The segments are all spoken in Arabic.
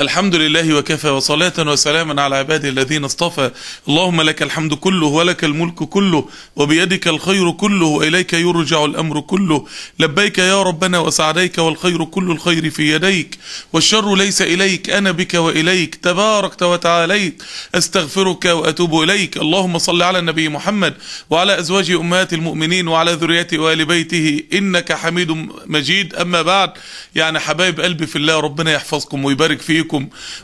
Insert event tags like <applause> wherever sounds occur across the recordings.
الحمد لله وكفى وصلاة وسلاما على عباده الذين اصطفى. اللهم لك الحمد كله ولك الملك كله وبيدك الخير كله وإليك يرجع الأمر كله. لبيك يا ربنا وسعديك والخير كل الخير في يديك. والشر ليس إليك أنا بك وإليك تباركت وتعاليت. أستغفرك وأتوب إليك. اللهم صل على النبي محمد وعلى أزواج أمهات المؤمنين وعلى ذريته وآل بيته. إنك حميد مجيد. أما بعد يعني حبايب قلبي في الله ربنا يحفظكم ويبارك فيكم.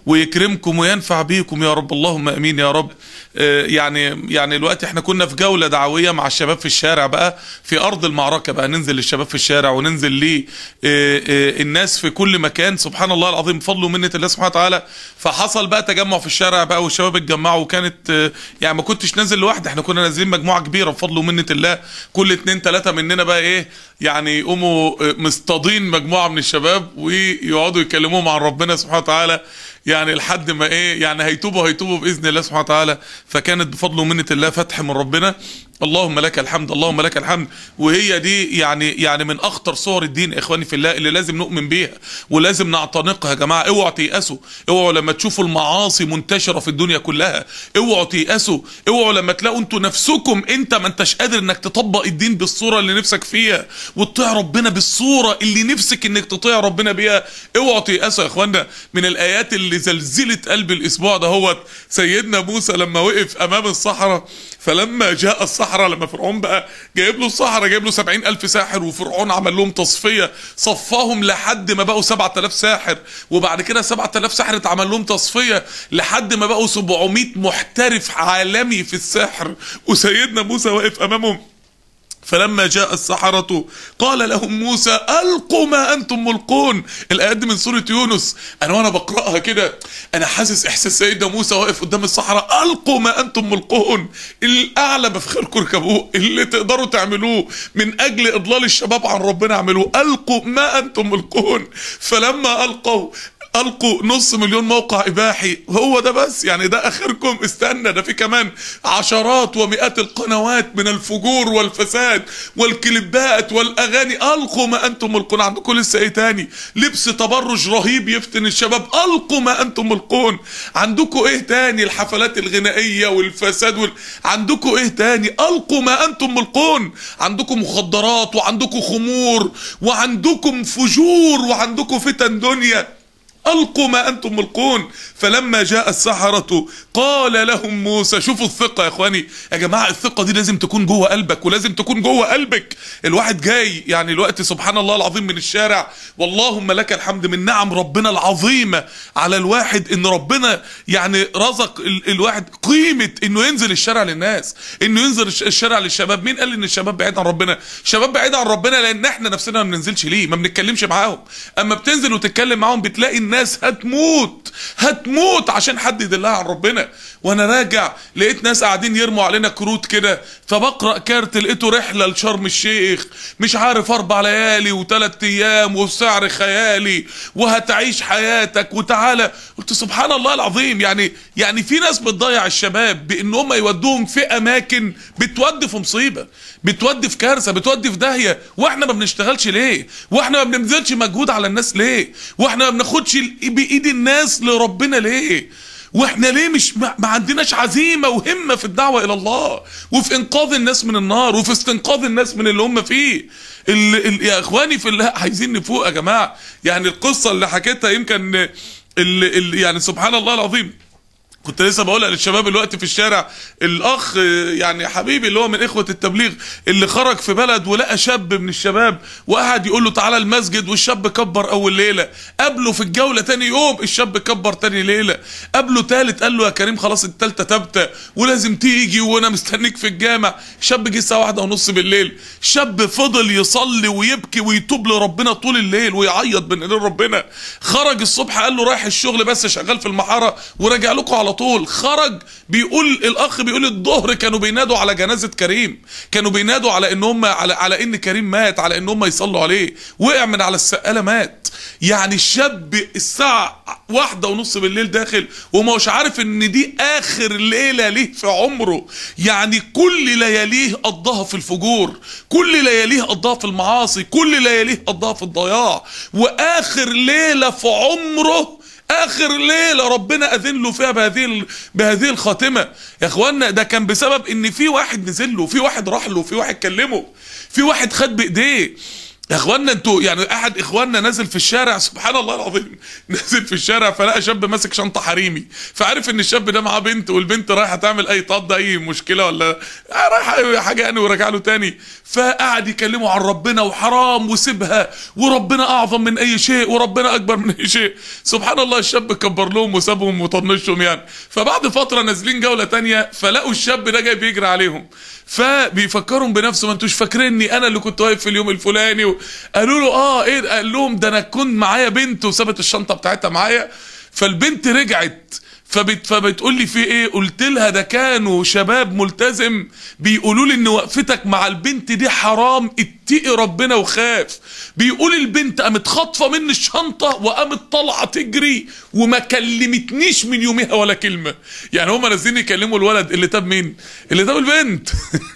ويكرمكم وينفع بيكم يا رب. اللهم آمين يا رب. آه يعني يعني الوقت إحنا كنا في جولة دعوية مع الشباب في الشارع بقى في أرض المعركة بقى. ننزل للشباب في الشارع وننزل ليه الناس في كل مكان. سبحان الله العظيم بفضل ومنة الله سبحانه وتعالى. فحصل بقى تجمع في الشارع بقى والشباب اتجمعوا. وكانت آه يعني ما كنتش نازل لوحدي إحنا كنا نازلين مجموعة كبيرة بفضل ومنة الله. كل اتنين ثلاثة مننا بقى إيه يعني يقوموا مصطادين مجموعة من الشباب ويقعدوا يكلموهم عن ربنا سبحانه وتعالى. يعني لحد ما إيه يعني هيتوبوا هيتوبوا بإذن الله سبحانه وتعالى. فكانت بفضل ومنة الله فتح من ربنا. اللهم لك الحمد اللهم لك الحمد. وهي دي يعني يعني من أخطر صور الدين إخواني في الله اللي لازم نؤمن بيها ولازم نعتنقها يا جماعة. اوعوا تيأسوا اوعوا لما تشوفوا المعاصي منتشرة في الدنيا كلها. اوعوا تيأسوا اوعوا لما تلاقوا أنتوا نفسكم انت ما انتش قادر انك تطبق الدين بالصورة اللي نفسك فيها وتطيع ربنا بالصورة اللي نفسك انك تطيع ربنا بيها. اوعوا تيأسوا يا اخوانا من الآيات اللي زلزلت قلب الأسبوع ده هو سيدنا موسى لما وقف أمام الصحراء فلما جاء الصحراء لما فرعون بقى جايب له الصحراء جايب له سبعين ألف ساحر وفرعون عمل لهم تصفية صفاهم لحد ما بقوا سبعة آلاف ساحر وبعد كده سبعة آلاف ساحر اتعمل لهم تصفية لحد ما بقوا 700 محترف عالمي في السحر وسيدنا موسى واقف أمامهم. فلما جاء السحرة قال لهم موسى ألقوا ما أنتم ملقون. الآيات دي من سورة يونس. أنا وأنا بقرأها كده أنا حاسس إحساس سيدنا موسى واقف قدام الصحراء ألقوا ما أنتم ملقون. الأعلى بفخركم اركبوه اللي تقدروا تعملوه من أجل إضلال الشباب عن ربنا اعملوه. ألقوا ما أنتم ملقون. فلما ألقوا ألقوا نص مليون موقع إباحي. هو ده بس يعني ده آخركم. استنى ده في كمان عشرات ومئات القنوات من الفجور والفساد والكليبات والأغاني. ألقوا ما أنتم ملقون. عندكم لسه إيه تاني؟ لبس تبرج رهيب يفتن الشباب. ألقوا ما أنتم ملقون. عندكم إيه تاني؟ الحفلات الغنائية والفساد وال... عندكم إيه تاني؟ ألقوا ما أنتم ملقون. عندكم مخدرات وعندكم خمور وعندكم فجور وعندكم فتن دنيا. ألقوا ما أنتم ملقون. فلما جاء السحرة قال لهم موسى شوفوا الثقة يا إخواني. يا جماعة الثقة دي لازم تكون جوه قلبك ولازم تكون جوه قلبك. الواحد جاي يعني الوقت سبحان الله العظيم من الشارع. واللهم لك الحمد من نعم ربنا العظيمة على الواحد إن ربنا يعني رزق ال الواحد قيمة إنه ينزل الشارع للناس إنه ينزل الشارع للشباب. مين قال إن الشباب بعيد عن ربنا؟ الشباب بعيد عن ربنا لأن إحنا نفسنا ما بننزلش ليه؟ ما بنتكلمش معاهم. أما بتنزل وتتكلم معاهم بتلاقي الناس هتموت هتموت عشان حد يدلها عن ربنا. وأنا راجع لقيت ناس قاعدين يرموا علينا كروت كده فبقرأ كارت لقيته رحلة لشرم الشيخ مش عارف أربع ليالي وثلاث أيام وسعر خيالي وهتعيش حياتك وتعالى. قلت سبحان الله العظيم يعني يعني في ناس بتضيع الشباب بإن هم يودوهم في أماكن بتودي في مصيبة. بتودي في كارثة بتودي في داهية. وإحنا ما بنشتغلش ليه؟ وإحنا ما بنبذلش مجهود على الناس ليه؟ وإحنا ما بناخدش بإيد الناس لربنا ليه؟ وإحنا ليه مش ما عندناش عزيمة وهمة في الدعوة إلى الله؟ وفي إنقاذ الناس من النار وفي استنقاذ الناس من اللي هم فيه. ال ال يا إخواني في الله عايزين نفوق يا جماعة. يعني القصة اللي حكيتها يمكن ال ال يعني سبحان الله العظيم. كنت لسه بقولها للشباب الوقت في الشارع الأخ يعني حبيبي اللي هو من إخوة التبليغ اللي خرج في بلد ولقى شاب من الشباب وقعد يقول له تعالى المسجد والشاب كبر أول ليلة. قابله في الجولة تاني يوم الشاب كبر تاني ليلة. قابله تالت قال له يا كريم خلاص التالتة تابته ولازم تيجي وأنا مستنيك في الجامع. الشاب جه الساعة واحدة ونص بالليل. شاب فضل يصلي ويبكي ويتوب لربنا طول الليل ويعيط بين ايدين ربنا خرج الصبح قال له رايح الشغل بس شغال في المحارة وراجع لكم على طول خرج بيقول الأخ بيقول الظهر كانوا بينادوا على جنازة كريم. كانوا بينادوا على إن هم على, على إن كريم مات على إن هم يصلوا عليه. وقع من على السقالة مات. يعني الشاب الساعة واحدة ونص بالليل داخل وما هوش عارف إن دي آخر ليلة ليه في عمره. يعني كل لياليه قضاها في الفجور. كل لياليه قضاها في المعاصي. كل لياليه قضاها في الضياع. وآخر ليلة في عمره آخر ليلة ربنا أذن له فيها بهذه بهذه الخاتمة. يا إخوانا ده كان بسبب إن في واحد نزل له في واحد راح له في واحد كلمه في واحد خد بإيديه. يا اخوانا أنتوا يعني أحد إخواننا نازل في الشارع سبحان الله العظيم <laughs> نازل في الشارع فلقى شاب ماسك شنطة حريمي فعرف إن الشاب ده معاه بنت والبنت رايحة تعمل أي طد أي مشكلة ولا رايحة حاجة يعني ورجع له تاني. فقعد يكلمه عن ربنا وحرام وسيبها وربنا أعظم من أي شيء وربنا أكبر من أي شيء. سبحان الله الشاب كبر لهم وسابهم وطنشهم يعني. فبعد فترة نازلين جولة تانية فلقوا الشاب ده جاي بيجري عليهم. فبيفكرهم بنفسه ما أنتوش فاكريني أنا اللي كنت واقف في اليوم الفلاني. قالوا له آه إيه؟ قال لهم ده أنا كنت معايا بنت وسابت الشنطة بتاعتها معايا. فالبنت رجعت. فبت فبتقول لي في إيه؟ قلت لها ده كانوا شباب ملتزم بيقولوا لي إن وقفتك مع البنت دي حرام اتقي ربنا وخاف. بيقول البنت قامت خاطفة مني الشنطة وقامت طالعة تجري وما كلمتنيش من يومها ولا كلمة. يعني هما نازلين يكلموا الولد اللي تاب مين؟ اللي تاب البنت.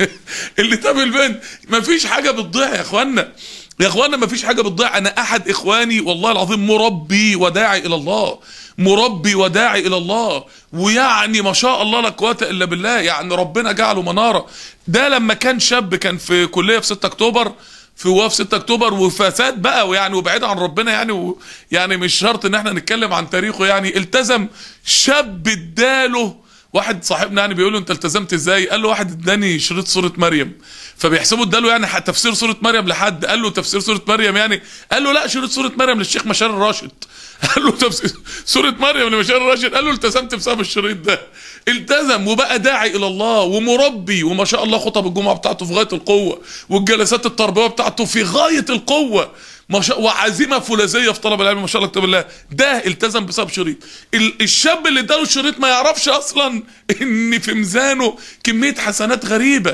<laughs> اللي تاب البنت. مفيش حاجة بتضيع يا إخوانا. يا اخوانا مفيش حاجة بتضيع. أنا أحد إخواني والله العظيم مربي وداعي إلى الله. مربي وداعي إلى الله. ويعني ما شاء الله لا قوة إلا بالله. يعني ربنا جعله منارة. ده لما كان شاب كان في كلية في 6 أكتوبر في وقف 6 أكتوبر وفساد بقى ويعني وبعيد عن ربنا يعني و يعني مش شرط إن إحنا نتكلم عن تاريخه يعني. التزم شاب اداله واحد صاحبنا يعني بيقول له انت التزمت إزاي؟ قال له واحد اداني شريط سوره مريم. فبيحسبوا اداله يعني تفسير سوره مريم لحد. قال له تفسير سوره مريم يعني؟ قال له لا شريط سوره مريم للشيخ مشار الراشد. <laughs> قال له تفسير سوره مريم لمشار الراشد. قال له التزمت بسبب الشريط ده. التزم وبقى داعي إلى الله ومربي وما شاء الله خطب الجمعة بتاعته في غاية القوة والجلسات التربوية بتاعته في غاية القوة. ما شاء وعزيمة فولاذية في طلب العلم ما شاء الله كتاب الله. ده التزم بسبب شريط. ال- الشاب اللي اداله الشريط ما يعرفش أصلا <laughs> إن في ميزانه كمية حسنات غريبة.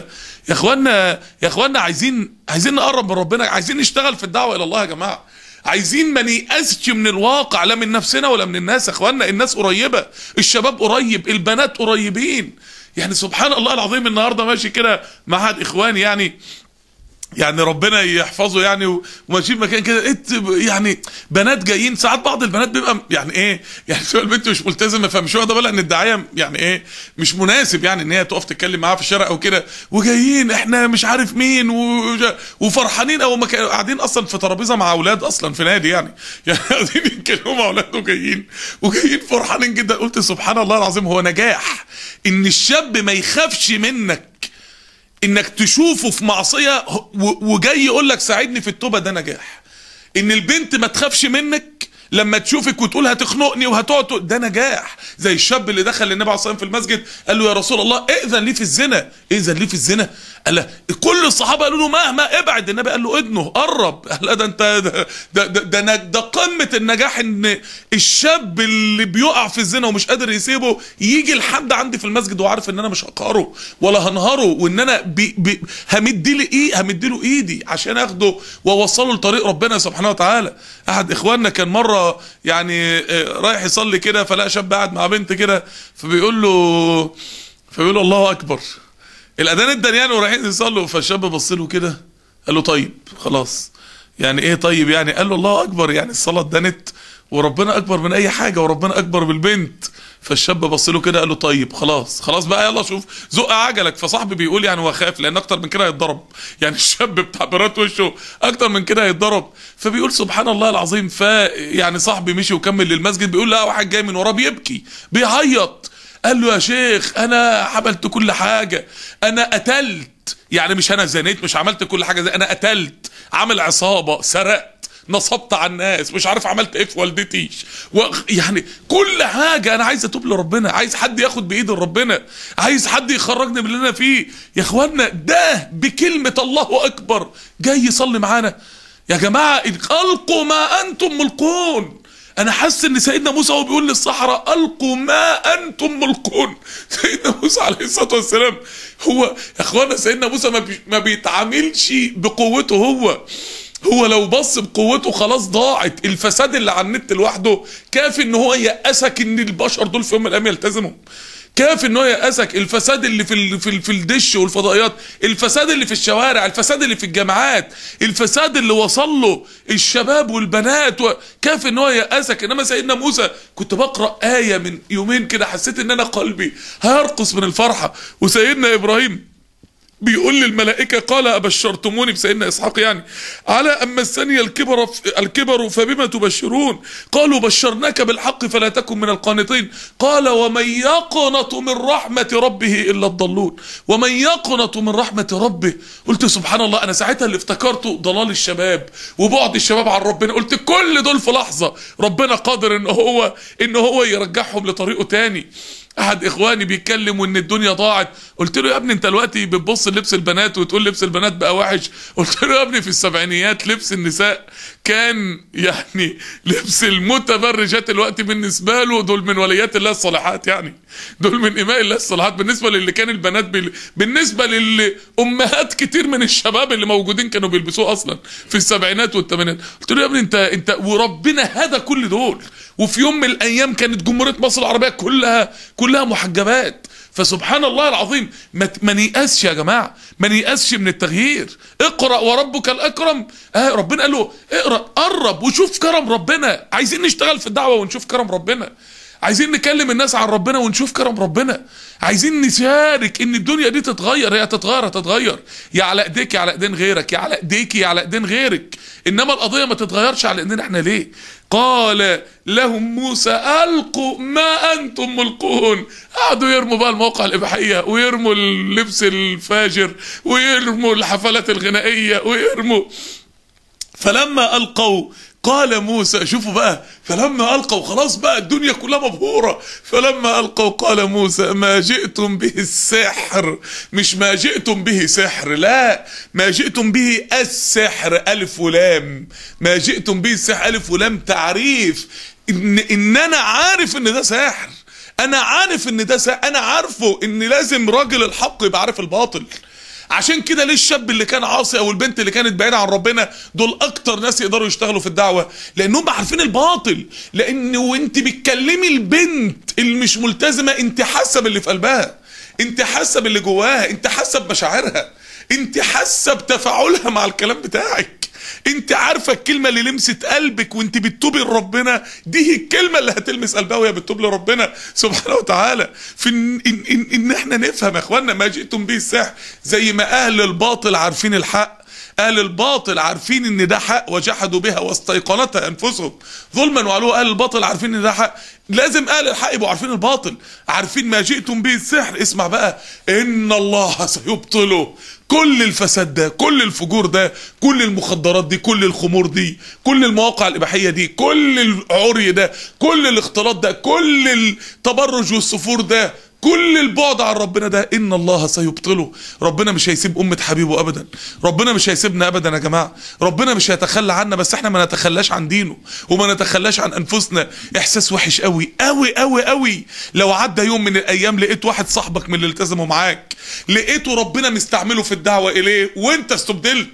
يا اخوانا يا إخوانا عايزين عايزين نقرب من ربنا. عايزين نشتغل في الدعوة إلى الله يا جماعة. عايزين ما نيأسش من الواقع لا من نفسنا ولا من الناس. يا إخوانا الناس قريبة. الشباب قريب البنات قريبين. يعني سبحان الله العظيم النهارده ماشي كده مع أحد إخواني يعني يعني ربنا يحفظه يعني وماشيين مكان كده. يعني بنات جايين ساعات بعض البنات بيبقى يعني إيه؟ <laughs> يعني شو البنت مش ملتزمة فمش واخدة بالها إن الدعاية يعني إيه؟ مش مناسب يعني إن هي تقف تتكلم معاها في الشارع أو كده. وجايين إحنا مش عارف مين وفرحانين أو قاعدين أصلا في ترابيزة مع أولاد أصلا في نادي يعني. <laughs> يعني قاعدين يتكلموا مع أولاد وجايين. وجايين فرحانين جدا. قلت سبحان الله العظيم هو نجاح إن الشاب ما يخافش منك. إنك تشوفه في معصية وجاي يقول لك ساعدني في التوبة ده نجاح. إن البنت ما تخافش منك لما تشوفك وتقول هتخنقني وهتقعد ده نجاح. زي الشاب اللي دخل للنبي عليه الصلاة والسلام في المسجد قال له يا رسول الله ائذن لي في الزنا. ائذن لي في الزنا. قال كل الصحابة قالوا له مهما ابعد. النبي قال له ادنه قرب. قال ده انت ده ده, ده, ده, ده قمة النجاح ان الشاب اللي بيقع في الزنا ومش قادر يسيبه يجي لحد عندي في المسجد وعارف ان أنا مش هقهره ولا هنهره وان أنا بي بي همد له إيه همد له إيدي عشان آخده وأوصله لطريق ربنا سبحانه وتعالى. أحد إخواننا كان مرة يعني آه، رايح يصلي كده فلقى شاب قاعد مع بنت كده فبيقول له فبيقول له الله أكبر. الأذان ادن يعني ورايحين يصلوا فالشاب بص له كده قال له طيب خلاص. يعني إيه طيب؟ يعني قال له الله أكبر يعني الصلاة اتدنت وربنا أكبر من أي حاجة وربنا أكبر بالبنت فالشاب بص له كده قال له طيب خلاص. خلاص بقى يلا شوف زق عجلك. فصاحبي بيقول يعني هو خاف لأن أكتر من كده هيتضرب. <laughs> يعني الشاب بتاع برات وشه أكتر من كده هيتضرب. فبيقول سبحان الله العظيم ف يعني صاحبي مشي وكمل للمسجد بيقول لا واحد جاي من وراه بيبكي بيعيط. قال له يا شيخ أنا عملت كل حاجة أنا قتلت. يعني مش أنا زنيت مش عملت كل حاجة زي أنا قتلت. عامل عصابة سرقت نصبت على الناس مش عارف عملت إيه في والدتي. و... يعني كل حاجة أنا عايز أتوب لربنا عايز حد ياخد بإيد ربنا عايز حد يخرجني من اللي أنا فيه. يا اخوانا ده بكلمة الله أكبر. جاي يصلي معانا. يا جماعة ألقوا ما أنتم ملقون. أنا حاسس إن سيدنا موسى هو بيقول للصحراء ألقوا ما أنتم ملقون <laughs> سيدنا موسى عليه الصلاة والسلام هو يا إخوانا سيدنا موسى ما, بي ما بيتعاملش بقوته هو. هو لو بص بقوته خلاص ضاعت. الفساد اللي على النت لوحده كافي إن هو يأسك إن البشر دول في يوم من الأيام يلتزموا. كافي ان هو يأسك الفساد اللي في. في. في الدش والفضائيات الفساد اللي في الشوارع الفساد اللي في الجامعات الفساد اللي وصل له الشباب والبنات و... ان هو يأسك إنما سيدنا موسى كنت بقرأ آية من يومين كده حسيت إن أنا قلبي هيرقص من الفرحة وسيدنا إبراهيم بيقول للملائكة قال أبشرتموني بسيدنا إسحاق يعني على أما الثانية الكبر الكبر فبما تبشرون؟ قالوا بشرناك بالحق فلا تكن من القانطين. قال ومن يقنط من رحمة ربه إلا الضالون. ومن يقنط من رحمة ربه قلت سبحان الله أنا ساعتها اللي افتكرته ضلال الشباب وبعد الشباب عن ربنا. قلت كل دول في لحظة ربنا قادر إن هو إن هو يرجعهم لطريقه تاني. أحد إخواني بيتكلم وإن الدنيا ضاعت. قلت له يا ابني أنت دلوقتي بتبص لبس البنات وتقول لبس البنات بقى وحش. قلت له يا ابني في السبعينيات لبس النساء كان يعني <laughs> لبس المتبرجات الوقت بالنسبة له دول من وليات الله الصالحات يعني. دول من إماء الله الصالحات. بالنسبة للي كان البنات بال... بالنسبة لامهات كتير من الشباب اللي موجودين كانوا بيلبسوه أصلا في السبعينات والثمانينات قلت له يا ابني أنت أنت وربنا هدى كل دول. وفي يوم من الأيام كانت جمهورية مصر العربية كلها كلها محجبات. فسبحان الله العظيم ما نيأسش يا جماعة ما نيأسش من التغيير. اقرأ وربك الأكرم. آه ربنا قال له اقرأ قرب وشوف كرم ربنا. عايزين نشتغل في الدعوة ونشوف كرم ربنا. عايزين نكلم الناس عن ربنا ونشوف كرم ربنا. عايزين نشارك إن الدنيا دي تتغير هي تتغير هتتغير. يا على ايديك يا على ايدين غيرك يا على ايديك يا على ايدين غيرك. إنما القضية ما تتغيرش على ايدينا إحنا ليه؟ قال لهم موسى ألقوا ما أنتم ملقون. قعدوا يرموا بقى المواقع الإباحية ويرموا اللبس الفاجر ويرموا الحفلات الغنائية ويرموا. فلما ألقوا قال موسى شوفوا بقى فلما ألقوا خلاص بقى الدنيا كلها مبهورة. فلما ألقوا قال موسى ما جئتم به السحر. مش ما جئتم به سحر لا ما جئتم به السحر ألف ولام. ما جئتم به السحر ألف ولام تعريف. ان إن أنا عارف إن ده سحر. أنا عارف إن ده سحر. أنا عارفه إن لازم راجل الحق يبقى عارف الباطل. عشان كده ليه الشاب اللي كان عاصي أو البنت اللي كانت بعيدة عن ربنا دول أكتر ناس يقدروا يشتغلوا في الدعوة؟ لأنهم عارفين الباطل. لأن وأنت بتكلمي البنت اللي مش ملتزمة أنت حاسة باللي في قلبها. أنت حاسة باللي جواها. أنت حاسة بمشاعرها. أنت حاسة بتفاعلها مع الكلام بتاعك. انت عارفة الكلمة اللي لمست قلبك وانت بتتوبي لربنا؟ دي هي الكلمة اللي هتلمس قلبها وهي بتتوب لربنا. سبحانه وتعالى. في ان, إن, إن, إن إحنا نفهم يا اخوانا ما جئتم به السحر زي ما أهل الباطل عارفين الحق. أهل الباطل عارفين إن ده حق وجحدوا بها واستيقنتها أنفسهم. ظلما وعلوا أهل الباطل عارفين إن ده حق. لازم أهل الحق يبقوا عارفين الباطل عارفين ما جئتم به السحر. اسمع بقى إن الله سيبطله. كل الفساد ده كل الفجور ده كل المخدرات دي كل الخمور دي كل المواقع الإباحية دي كل العري ده كل الاختلاط ده كل التبرج والسفور ده كل البعد عن ربنا ده إن الله سيبطله. ربنا مش هيسيب أمة حبيبه ابدا. ربنا مش هيسيبنا ابدا يا جماعة. ربنا مش هيتخلى عنا بس إحنا ما نتخلاش عن دينه وما نتخلاش عن أنفسنا. إحساس وحش قوي قوي قوي قوي لو عدى يوم من الأيام لقيت واحد صاحبك من اللي التزموا معاك لقيته ربنا مستعمله في الدعوة إليه وأنت استبدلت.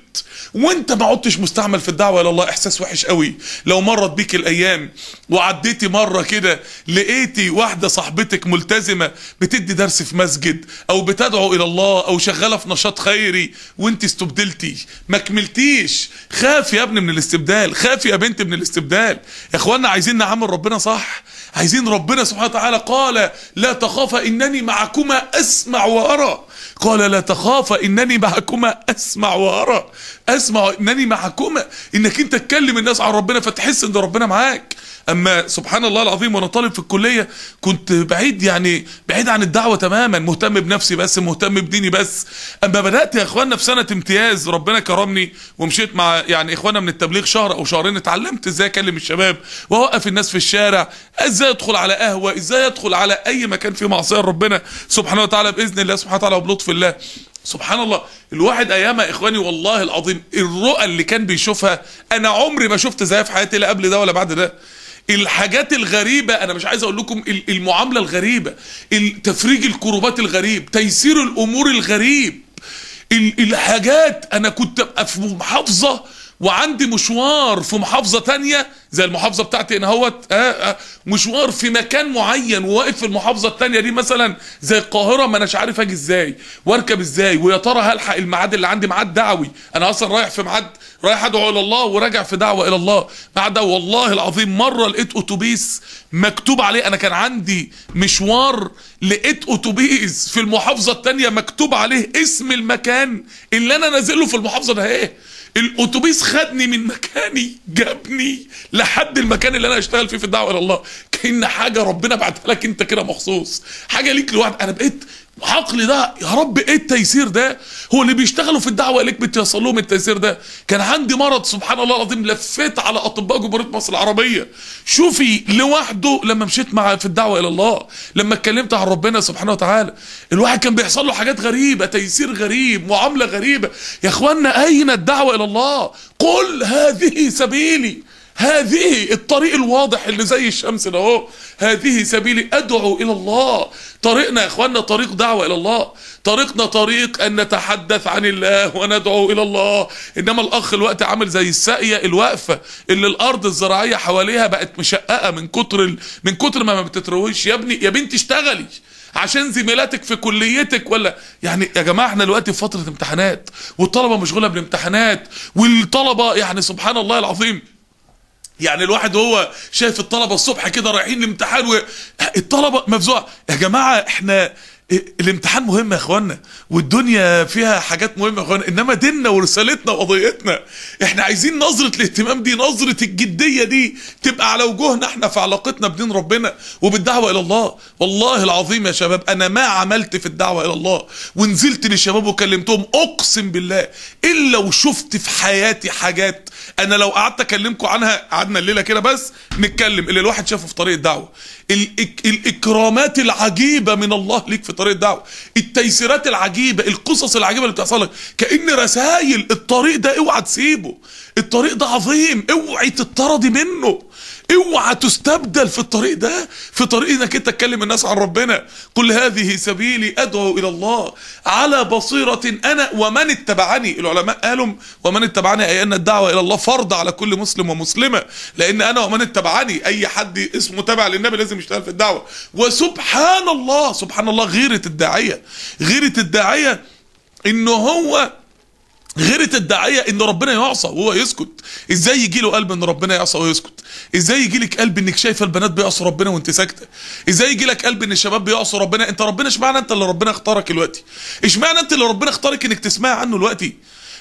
وانت ما عدتش مستعمل في الدعوة إلى الله. إحساس وحش قوي. لو مرت بيك الأيام وعديتي مرة كده لقيتي واحدة صاحبتك ملتزمة بتدي درس في مسجد أو بتدعو إلى الله أو شغالة في نشاط خيري وانت استبدلتي ما كملتيش. خاف يا ابني من الاستبدال خاف يا بنت من الاستبدال. يا اخوانا عايزين نعمل ربنا صح؟ عايزين ربنا سبحانه وتعالى قال لا تخافا إنني معكما أسمع وأرى. قال لا تخافا إنني معكما أسمع وأرى أسمع إنني معكما إنك أنت تكلم الناس عن ربنا فتحس إن ربنا معاك. أما سبحان الله العظيم وأنا طالب في الكلية كنت بعيد يعني بعيد عن الدعوة تماما مهتم بنفسي بس مهتم بديني بس. أما بدأت يا اخوانا في سنة امتياز ربنا كرمني ومشيت مع يعني اخوانا من التبليغ شهر أو شهرين اتعلمت إزاي أكلم الشباب وأوقف الناس في الشارع إزاي أدخل على قهوة إزاي أدخل على أي مكان فيه معصية ربنا سبحانه وتعالى بإذن الله سبحانه وتعالى وبلطف الله. سبحان الله الواحد ايامها إخواني والله العظيم الرؤى اللي كان بيشوفها أنا عمري ما شفت زيها في حياتي لا قبل ده ولا بعد ده. الحاجات الغريبة أنا مش عايز أقول لكم المعاملة الغريبة تفريج الكروبات الغريب تيسير الأمور الغريب الحاجات أنا كنت أبقى في محافظة وعندي مشوار في محافظة تانية زي المحافظة بتاعتي هنا اهوت آه آه مشوار في مكان معين وواقف في المحافظة التانية دي مثلا زي القاهرة ما اناش عارف أجي إزاي وأركب إزاي ويا ترى هلحق الميعاد اللي عندي ميعاد دعوي. أنا أصلا رايح في ميعاد رايح أدعو إلى الله وراجع في دعوة إلى الله. بعد والله العظيم مرة لقيت أتوبيس مكتوب عليه. أنا كان عندي مشوار لقيت أتوبيس في المحافظة التانية مكتوب عليه اسم المكان اللي أنا نازله في المحافظة ده. إيه؟ الأتوبيس خدني من مكاني جابني لحد المكان اللي أنا اشتغل فيه في الدعوة إلى الله. كأن حاجة ربنا بعتها لك أنت كده مخصوص. حاجة ليك لوحدك. أنا بقيت عقلي ده يا رب إيه التيسير ده؟ هو اللي بيشتغلوا في الدعوة اليك بتوصل لهم التيسير ده. كان عندي مرض سبحان الله العظيم لفيت على أطباء جمهورية مصر العربية. شوفي لوحده لما مشيت مع في الدعوة إلى الله لما اتكلمت عن ربنا سبحانه وتعالى. الواحد كان بيحصل له حاجات غريبة تيسير غريب معاملة غريبة. يا اخوانا أين الدعوة إلى الله؟ قل هذه سبيلي. هذه الطريق الواضح اللي زي الشمس ده اهو. هذه سبيلي. أدعو إلى الله. طريقنا يا اخوانا طريق دعوة إلى الله. طريقنا طريق أن نتحدث عن الله وندعو إلى الله. إنما الأخ الوقت عامل زي الساقية الواقفه اللي الأرض الزراعية حواليها بقت مشققة من كتر ال... من كتر ما ما بتترويش يا ابني يا بنتي اشتغلي عشان زميلاتك في كليتك ولا؟ يعني يا جماعة إحنا دلوقتي في فترة امتحانات والطلبة مشغولة بالامتحانات والطلبة يعني سبحان الله العظيم يعني الواحد وهو شايف الطلبة الصبح كده رايحين الامتحان والطلبه مفزوعة. يا جماعة إحنا الامتحان مهم يا اخوانا والدنيا فيها حاجات مهمة يا اخوانا إنما ديننا ورسالتنا وقضيتنا. إحنا عايزين نظرة الاهتمام دي نظرة الجدية دي تبقى على وجوهنا إحنا في علاقتنا بدين ربنا وبالدعوة إلى الله. والله العظيم يا شباب أنا ما عملت في الدعوة إلى الله ونزلت للشباب وكلمتهم أقسم بالله إلا وشفت في حياتي حاجات أنا لو قعدت أكلمكم عنها قعدنا الليلة كده بس نتكلم اللي الواحد شافه في طريق الدعوه الإكرامات العجيبة من الله ليك في طريق الدعوه التيسيرات العجيبة القصص العجيبة اللي بتحصل لك. كأن رسائل الطريق ده اوعى تسيبه. الطريق ده عظيم اوعي تطردي منه. اوعى تستبدل في الطريق ده في طريق إنك أنت تكلم الناس عن ربنا. قل هذه سبيلي أدعو إلى الله على بصيرة أنا ومن اتبعني. العلماء قالوا ومن اتبعني أي أن الدعوة إلى الله فرض على كل مسلم ومسلمة لأن أنا ومن اتبعني أي حد اسمه تابع للنبي لازم يشتغل في الدعوة. وسبحان الله سبحان الله غيرة الداعية. غيرة الداعية إنه هو غيرة الداعية إن ربنا يعصى وهو يسكت. إزاي يجي له قلب إن ربنا يعصى وهو يسكت؟ إزاي يجي لك قلب إنك شايفه البنات بيعصوا ربنا وأنت ساكتة؟ إزاي يجي لك قلب إن الشباب بيعصوا ربنا؟ أنت ربنا إشمعنى أنت اللي ربنا اختارك دلوقتي إشمعنى أنت اللي ربنا اختارك إنك تسمع عنه دلوقتي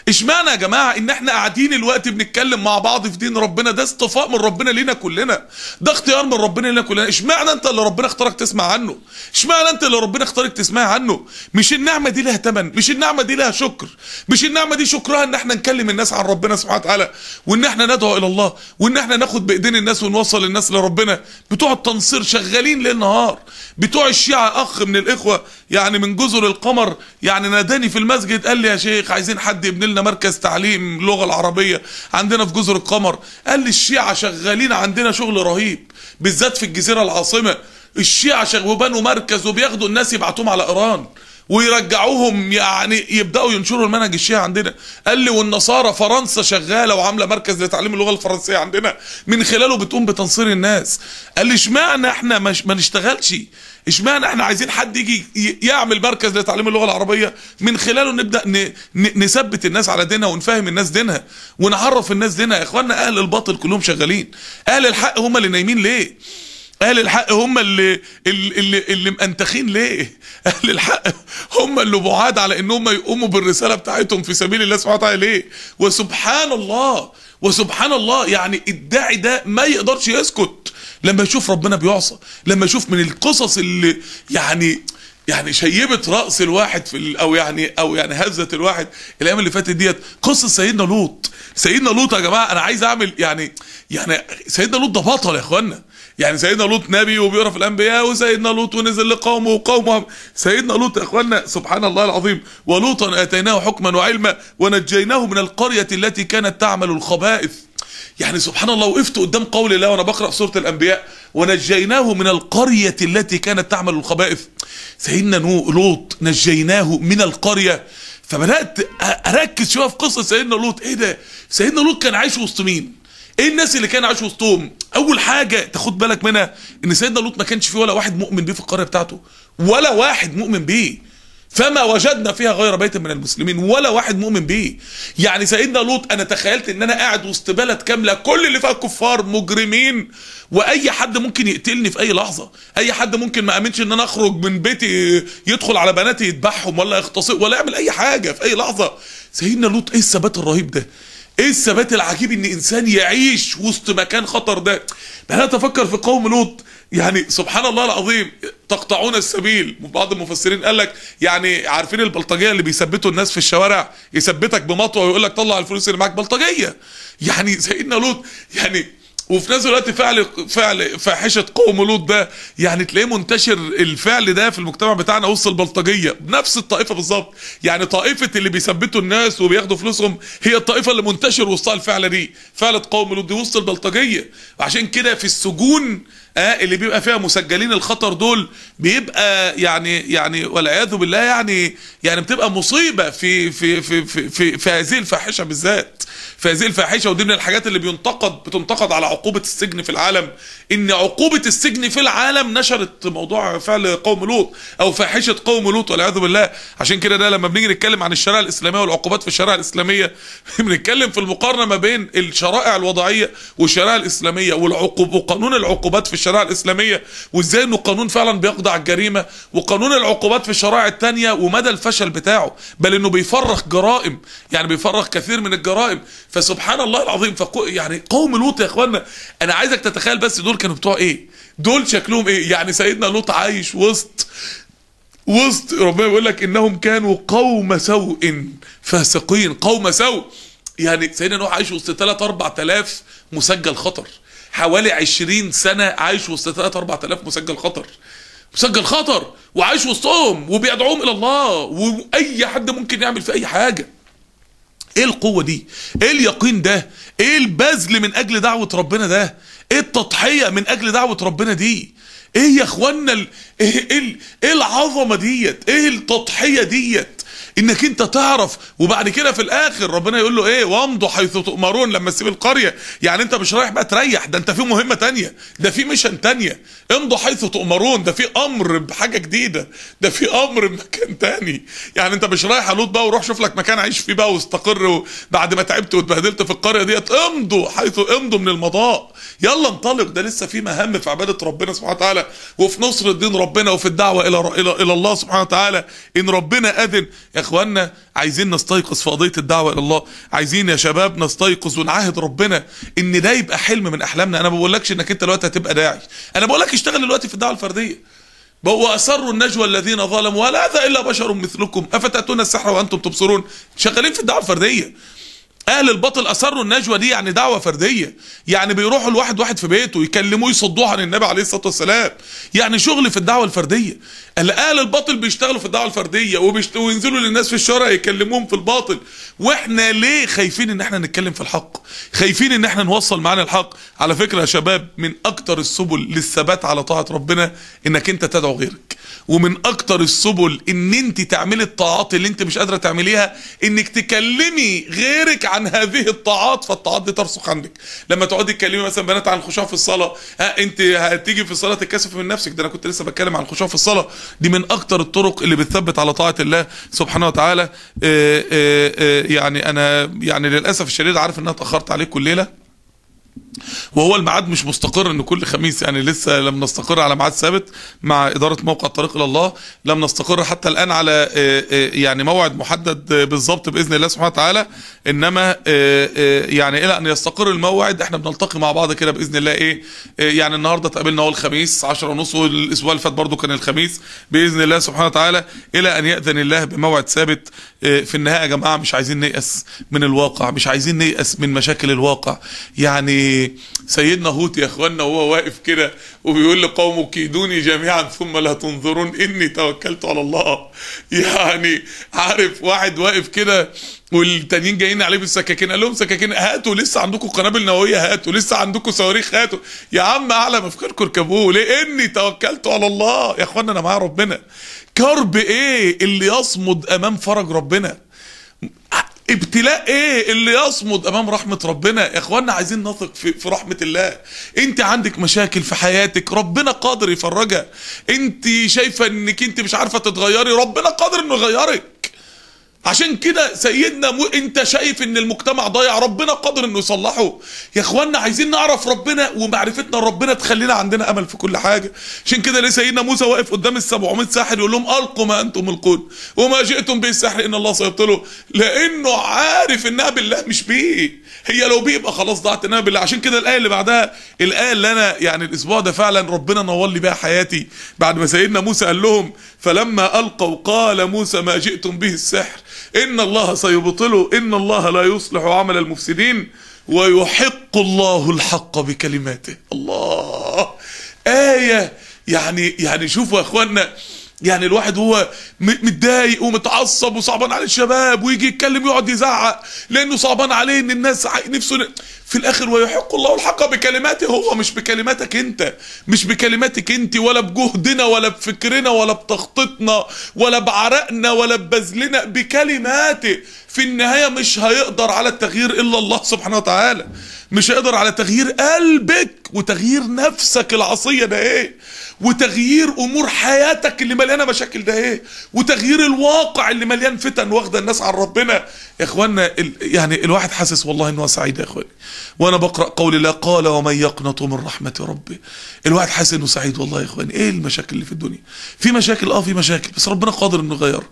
اشمعنى يا جماعة إن إحنا قاعدين الوقت بنتكلم مع بعض في دين ربنا؟ ده اصطفاء من ربنا لينا كلنا. ده اختيار من ربنا لينا كلنا. اشمعنى أنت اللي ربنا اختارك تسمع عنه؟ اشمعنى أنت اللي ربنا اختارك تسمع عنه؟ مش النعمة دي لها ثمن مش النعمة دي لها شكر مش النعمة دي شكرها إن إحنا نكلم الناس عن ربنا سبحانه وتعالى وإن إحنا ندعو إلى الله وإن إحنا ناخد بإيدين الناس ونوصل الناس لربنا. بتوع التنصير شغالين ليل نهار. بتوع الشيعة أخ من الإخوة يعني من جزر القمر يعني ناداني في المسجد قال لي يا شيخ عايزين حد يبني لنا مركز تعليم اللغة العربية عندنا في جزر القمر. قال لي الشيعة شغالين عندنا شغل رهيب بالذات في الجزيرة العاصمة. الشيعة شغالين وبنوا مركز وبياخدوا الناس يبعتوهم على إيران ويرجعوهم يعني يبدأوا ينشروا المنهج الشيعي عندنا. قال لي والنصارى فرنسا شغالة وعاملة مركز لتعليم اللغة الفرنسية عندنا. من خلاله بتقوم بتنصير الناس. قال لي اشمعنى إحنا ما نشتغلش؟ اشمعنى إحنا عايزين حد يجي يعمل مركز لتعليم اللغة العربية؟ من خلاله نبدأ. نثبت الناس على دينها ونفهم الناس دينها ونعرف الناس دينها. يا اخوانا أهل الباطل كلهم شغالين. أهل الحق هم اللي نايمين ليه؟ أهل الحق هم اللي اللي اللي مأنتخين ليه؟ <laughs> أهل الحق هم اللي بعاد على انهم يقوموا بالرسالة بتاعتهم في سبيل الله سبحانه وتعالى ليه؟ وسبحان الله وسبحان الله يعني الداعي ده ما يقدرش يسكت. لما يشوف ربنا بيعصى لما يشوف من القصص اللي يعني يعني شيبت رأس الواحد في أو يعني أو يعني هزت الواحد الأيام اللي فاتت ديت. قصة سيدنا لوط. سيدنا لوط يا جماعة أنا عايز أعمل يعني يعني سيدنا لوط ده بطل يا إخوانا. يعني سيدنا لوط نبي وبيعرف الأنبياء وسيدنا لوط ونزل لقومه وقومه. سيدنا لوط يا إخوانا سبحان الله العظيم ولوطا آتيناه حكما وعلما ونجيناه من القرية التي كانت تعمل الخبائث. يعني سبحان الله وقفت قدام قول الله وأنا بقرأ سورة الأنبياء ونجيناه من القرية التي كانت تعمل الخبائث. سيدنا لوط نجيناه من القرية. فبدأت أركز شوية في قصة سيدنا لوط. إيه ده؟ سيدنا لوط كان عايش وسط مين؟ إيه الناس اللي كان عايش وسطهم؟ أول حاجة تاخد بالك منها إن سيدنا لوط ما كانش فيه ولا واحد مؤمن بيه في القرية بتاعته ولا واحد مؤمن بيه. فما وجدنا فيها غير بيت من المسلمين ولا واحد مؤمن بيه. يعني سيدنا لوط أنا تخيلت إن أنا قاعد وسط بلد كاملة كل اللي فيها كفار مجرمين وأي حد ممكن يقتلني في أي لحظة أي حد ممكن ما آمنش إن أنا أخرج من بيتي يدخل على بناتي يذبحهم ولا يغتصب ولا يعمل أي حاجة في أي لحظة. سيدنا لوط إيه الثبات الرهيب ده؟ إيه الثبات العجيب إن إنسان يعيش وسط مكان خطر ده؟ بدات أفكر في قوم لوط يعني سبحان الله العظيم تقطعون السبيل. بعض المفسرين قال لك يعني عارفين البلطجية اللي بيثبتوا الناس في الشوارع؟ يثبتك بمطوة ويقول لك طلع الفلوس اللي معاك بلطجية. يعني سيدنا لوط يعني وفي نفس الوقت فعل فعل فاحشة قوم لوط ده يعني تلاقيه منتشر الفعل ده في المجتمع بتاعنا وسط البلطجية. بنفس الطائفة بالظبط. يعني طائفة اللي بيثبتوا الناس وبياخدوا فلوسهم هي الطائفة اللي منتشر وسطها الفعل دي. فعلة قوم لوط دي وسط البلطجية. وعشان كده في السجون آه اللي بيبقى فيها مسجلين الخطر دول بيبقى يعني يعني والعياذ بالله يعني يعني بتبقى مصيبة في في في في في, في هذه الفاحشة بالذات. في هذه الفاحشة ودي من الحاجات اللي بينتقد بتنتقد على عقوبة السجن في العالم. إن عقوبة السجن في العالم نشرت موضوع فعل قوم لوط أو فاحشة قوم لوط والعياذ بالله. عشان كده ده لما بنيجي نتكلم عن الشريعه الإسلامية والعقوبات في الشريعه الإسلامية <laughs> بنتكلم في المقارنة ما بين الشرائع الوضعية والشريعه الإسلامية والعقوب وقانون العقوبات في الشريعه الإسلامية وإزاي إنه قانون فعلا بيقضي على الجريمة وقانون العقوبات في الشرائع الثانية ومدى الفشل بتاعه. بل إنه بيفرخ جرائم يعني بيفرخ كثير من الجرائم. فسبحان الله العظيم فقو يعني قوم لوط يا اخوانا أنا عايزك تتخيل بس دول كانوا بتوع إيه؟ دول شكلهم إيه؟ يعني سيدنا لوط عايش وسط وسط ربنا بيقول لك إنهم كانوا قوم سوء فاسقين قوم سوء. يعني سيدنا نوح عايش وسط 3 4000 مسجل خطر. حوالي 20 سنة عايش وسط 3 4000 مسجل خطر. مسجل خطر وعايش وسطهم وبيدعوهم إلى الله وأي حد ممكن يعمل في أي حاجة. إيه القوة دي؟ إيه اليقين ده؟ إيه البذل من أجل دعوة ربنا ده؟ إيه التضحية من أجل دعوة ربنا دي؟ إيه يا اخوانا. إيه إيه, إيه العظمة ديت؟ إيه التضحية ديت؟ إنك أنت تعرف. وبعد كده في الآخر ربنا يقول له إيه؟ وامضوا حيث تؤمرون لما تسيب القرية. يعني أنت مش رايح بقى تريح. ده أنت في مهمة تانية. ده في ميشن تانية. امضوا حيث تؤمرون. ده في أمر بحاجة جديدة. ده في أمر بمكان تاني. يعني أنت مش رايح لوط بقى وروح شوف لك مكان عيش فيه بقى واستقر بعد ما تعبت واتبهدلت في القرية ديت. امضوا حيث امضوا من المضاء. يلا انطلق. ده لسه في مهام في عبادة ربنا سبحانه وتعالى. وفي نصر الدين ربنا وفي الدعوة إلى إلى, إلى الله سبحانه وتعالى. إن ربنا أذن. يا اخوانا عايزين نستيقظ في قضية الدعوة إلى الله. عايزين يا شباب نستيقظ ونعاهد ربنا إن ده يبقى حلم من أحلامنا. أنا ما بقولكش إنك أنت دلوقتي هتبقى داعي. أنا بقول لك اشتغل دلوقتي في الدعوة الفردية. واسروا النجوى الذين ظلموا ولا هذا إلا بشر مثلكم. أفتأتون السحر وأنتم تبصرون؟ شغالين في الدعوة الفردية. أهل الباطل اثروا النجوى دي يعني دعوة فردية. يعني بيروحوا الواحد واحد في بيته يكلموه يصدوه عن النبي عليه الصلاة والسلام. يعني شغل في الدعوة الفردية. أهل الباطل بيشتغلوا في الدعوة الفردية وبيشت... وينزلوا للناس في الشارع يكلموهم في الباطل. وإحنا ليه خايفين إن إحنا نتكلم في الحق؟ خايفين إن إحنا نوصل معانا الحق؟ على فكرة يا شباب من أكتر السبل للثبات على طاعة ربنا إنك أنت تدعو غيرك. ومن أكتر السبل إن أنت تعملي الطاعات اللي أنت مش قادرة تعمليها إنك تكلمي غيرك عن هذه الطاعات فالطاعات دي ترسخ عندك. لما تقعدي تكلمي مثلا بنات عن الخشوع في الصلاة ها أنت هتيجي في الصلاة تتكسف من نفسك. ده أنا كنت لسه بتكلم عن الخشوع في الصلاة. دي من أكتر الطرق اللي بتثبت على طاعة الله سبحانه وتعالى. آه آه آه يعني أنا يعني للأسف الشديد عارف إن أنا اتأخرت عليكم الليلة وهو الميعاد مش مستقر إن كل خميس يعني لسه لم نستقر على ميعاد ثابت مع إدارة موقع الطريق إلى الله لم نستقر حتى الآن على يعني موعد محدد بالظبط بإذن الله سبحانه وتعالى. إنما يعني إلى أن يستقر الموعد إحنا بنلتقي مع بعض كده بإذن الله إيه يعني النهارده اتقابلنا هو الخميس 10 ونص والأسبوع اللي فات برضه كان الخميس. بإذن الله سبحانه وتعالى إلى أن يأذن الله بموعد ثابت في النهاية يا جماعة مش عايزين نيأس من الواقع مش عايزين نيأس من مشاكل الواقع. يعني سيدنا هوت يا اخوانا وهو واقف كده وبيقول لقومه كيدوني جميعا ثم لا تنظرون إني توكلت على الله. يعني عارف واحد واقف كده والتانيين جايين عليه بالسكاكين قال لهم سكاكين هاتوا لسه عندكم قنابل نووية هاتوا لسه عندكم صواريخ هاتوا. يا عم اعلى مفكركم اركبوه ليه إني توكلت على الله. يا اخوانا أنا معايا ربنا. كرب إيه اللي يصمد أمام فرج ربنا؟ ابتلاء إيه اللي يصمد أمام رحمة ربنا؟ يا اخوانا عايزين نثق في, في رحمة الله. أنت عندك مشاكل في حياتك ربنا قادر يفرجها. أنت شايفة إنك أنت مش عارفة تتغيري ربنا قادر إنه يغيرك. عشان كده سيدنا مو انت شايف ان المجتمع ضايع. ربنا قادر انه يصلحه. يا اخوانا عايزين نعرف ربنا ومعرفتنا ربنا تخلينا عندنا امل في كل حاجة. عشان كده ليه سيدنا موسى واقف قدام ال 700 ساحر يقول لهم ألقوا ما أنتم ملقون. وما جئتم به السحر إن الله سيبطله. لأنه عارف إنها بالله مش بيه هي لو بيه يبقى خلاص ضاعت إنها بالله. عشان كده الآية اللي بعدها الآية اللي أنا يعني الأسبوع ده فعلا ربنا نور لي بيها حياتي. بعد ما سيدنا موسى قال لهم فلما ألقوا قال موسى ما جئتم به السحر. إن الله سيبطله إن الله لا يصلح عمل المفسدين ويحق الله الحق بكلماته. الله. آية. يعني يعني شوفوا يا اخوانا يعني الواحد هو متضايق ومتعصب وصعبان على الشباب ويجي يتكلم يقعد يزعق لأنه صعبان عليه إن الناس نفسه في الآخر ويحق الله الحق بكلماته هو مش بكلماتك أنت مش بكلماتك أنت ولا بجهدنا ولا بفكرنا ولا بتخطيطنا ولا بعرقنا ولا ببذلنا بكلماته. في النهاية مش هيقدر على التغيير إلا الله سبحانه وتعالى. مش هيقدر على تغيير قلبك وتغيير نفسك العصية ده إيه؟ وتغيير أمور حياتك اللي مليانة مشاكل ده إيه؟ وتغيير الواقع اللي مليان فتن واخدة الناس عن ربنا. يا اخوانا. يعني الواحد حاسس والله إنه سعيد يا إخواني. وأنا بقرأ قول الله قال ومن يقنط من رحمة ربه. الواحد حاسس إنه سعيد والله يا إخواني. إيه المشاكل اللي في الدنيا؟ في مشاكل آه في مشاكل بس ربنا قادر إنه يغير.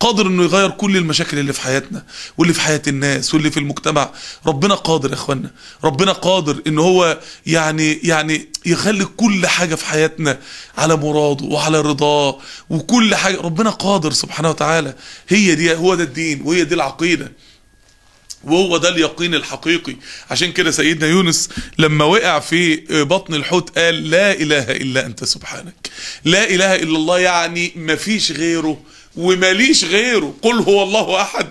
قادر إنه يغير كل المشاكل اللي في حياتنا واللي في حياة الناس واللي في المجتمع. ربنا قادر يا اخوانا ربنا قادر إن هو يعني يعني يخلي كل حاجة في حياتنا على مراده وعلى رضاه وكل حاجة. ربنا قادر سبحانه وتعالى. هي دي هو ده الدين وهي دي العقيدة. وهو ده اليقين الحقيقي. عشان كده سيدنا يونس لما وقع في بطن الحوت قال لا إله إلا أنت سبحانك. لا إله إلا الله يعني مفيش غيره وماليش غيره. قل هو الله أحد.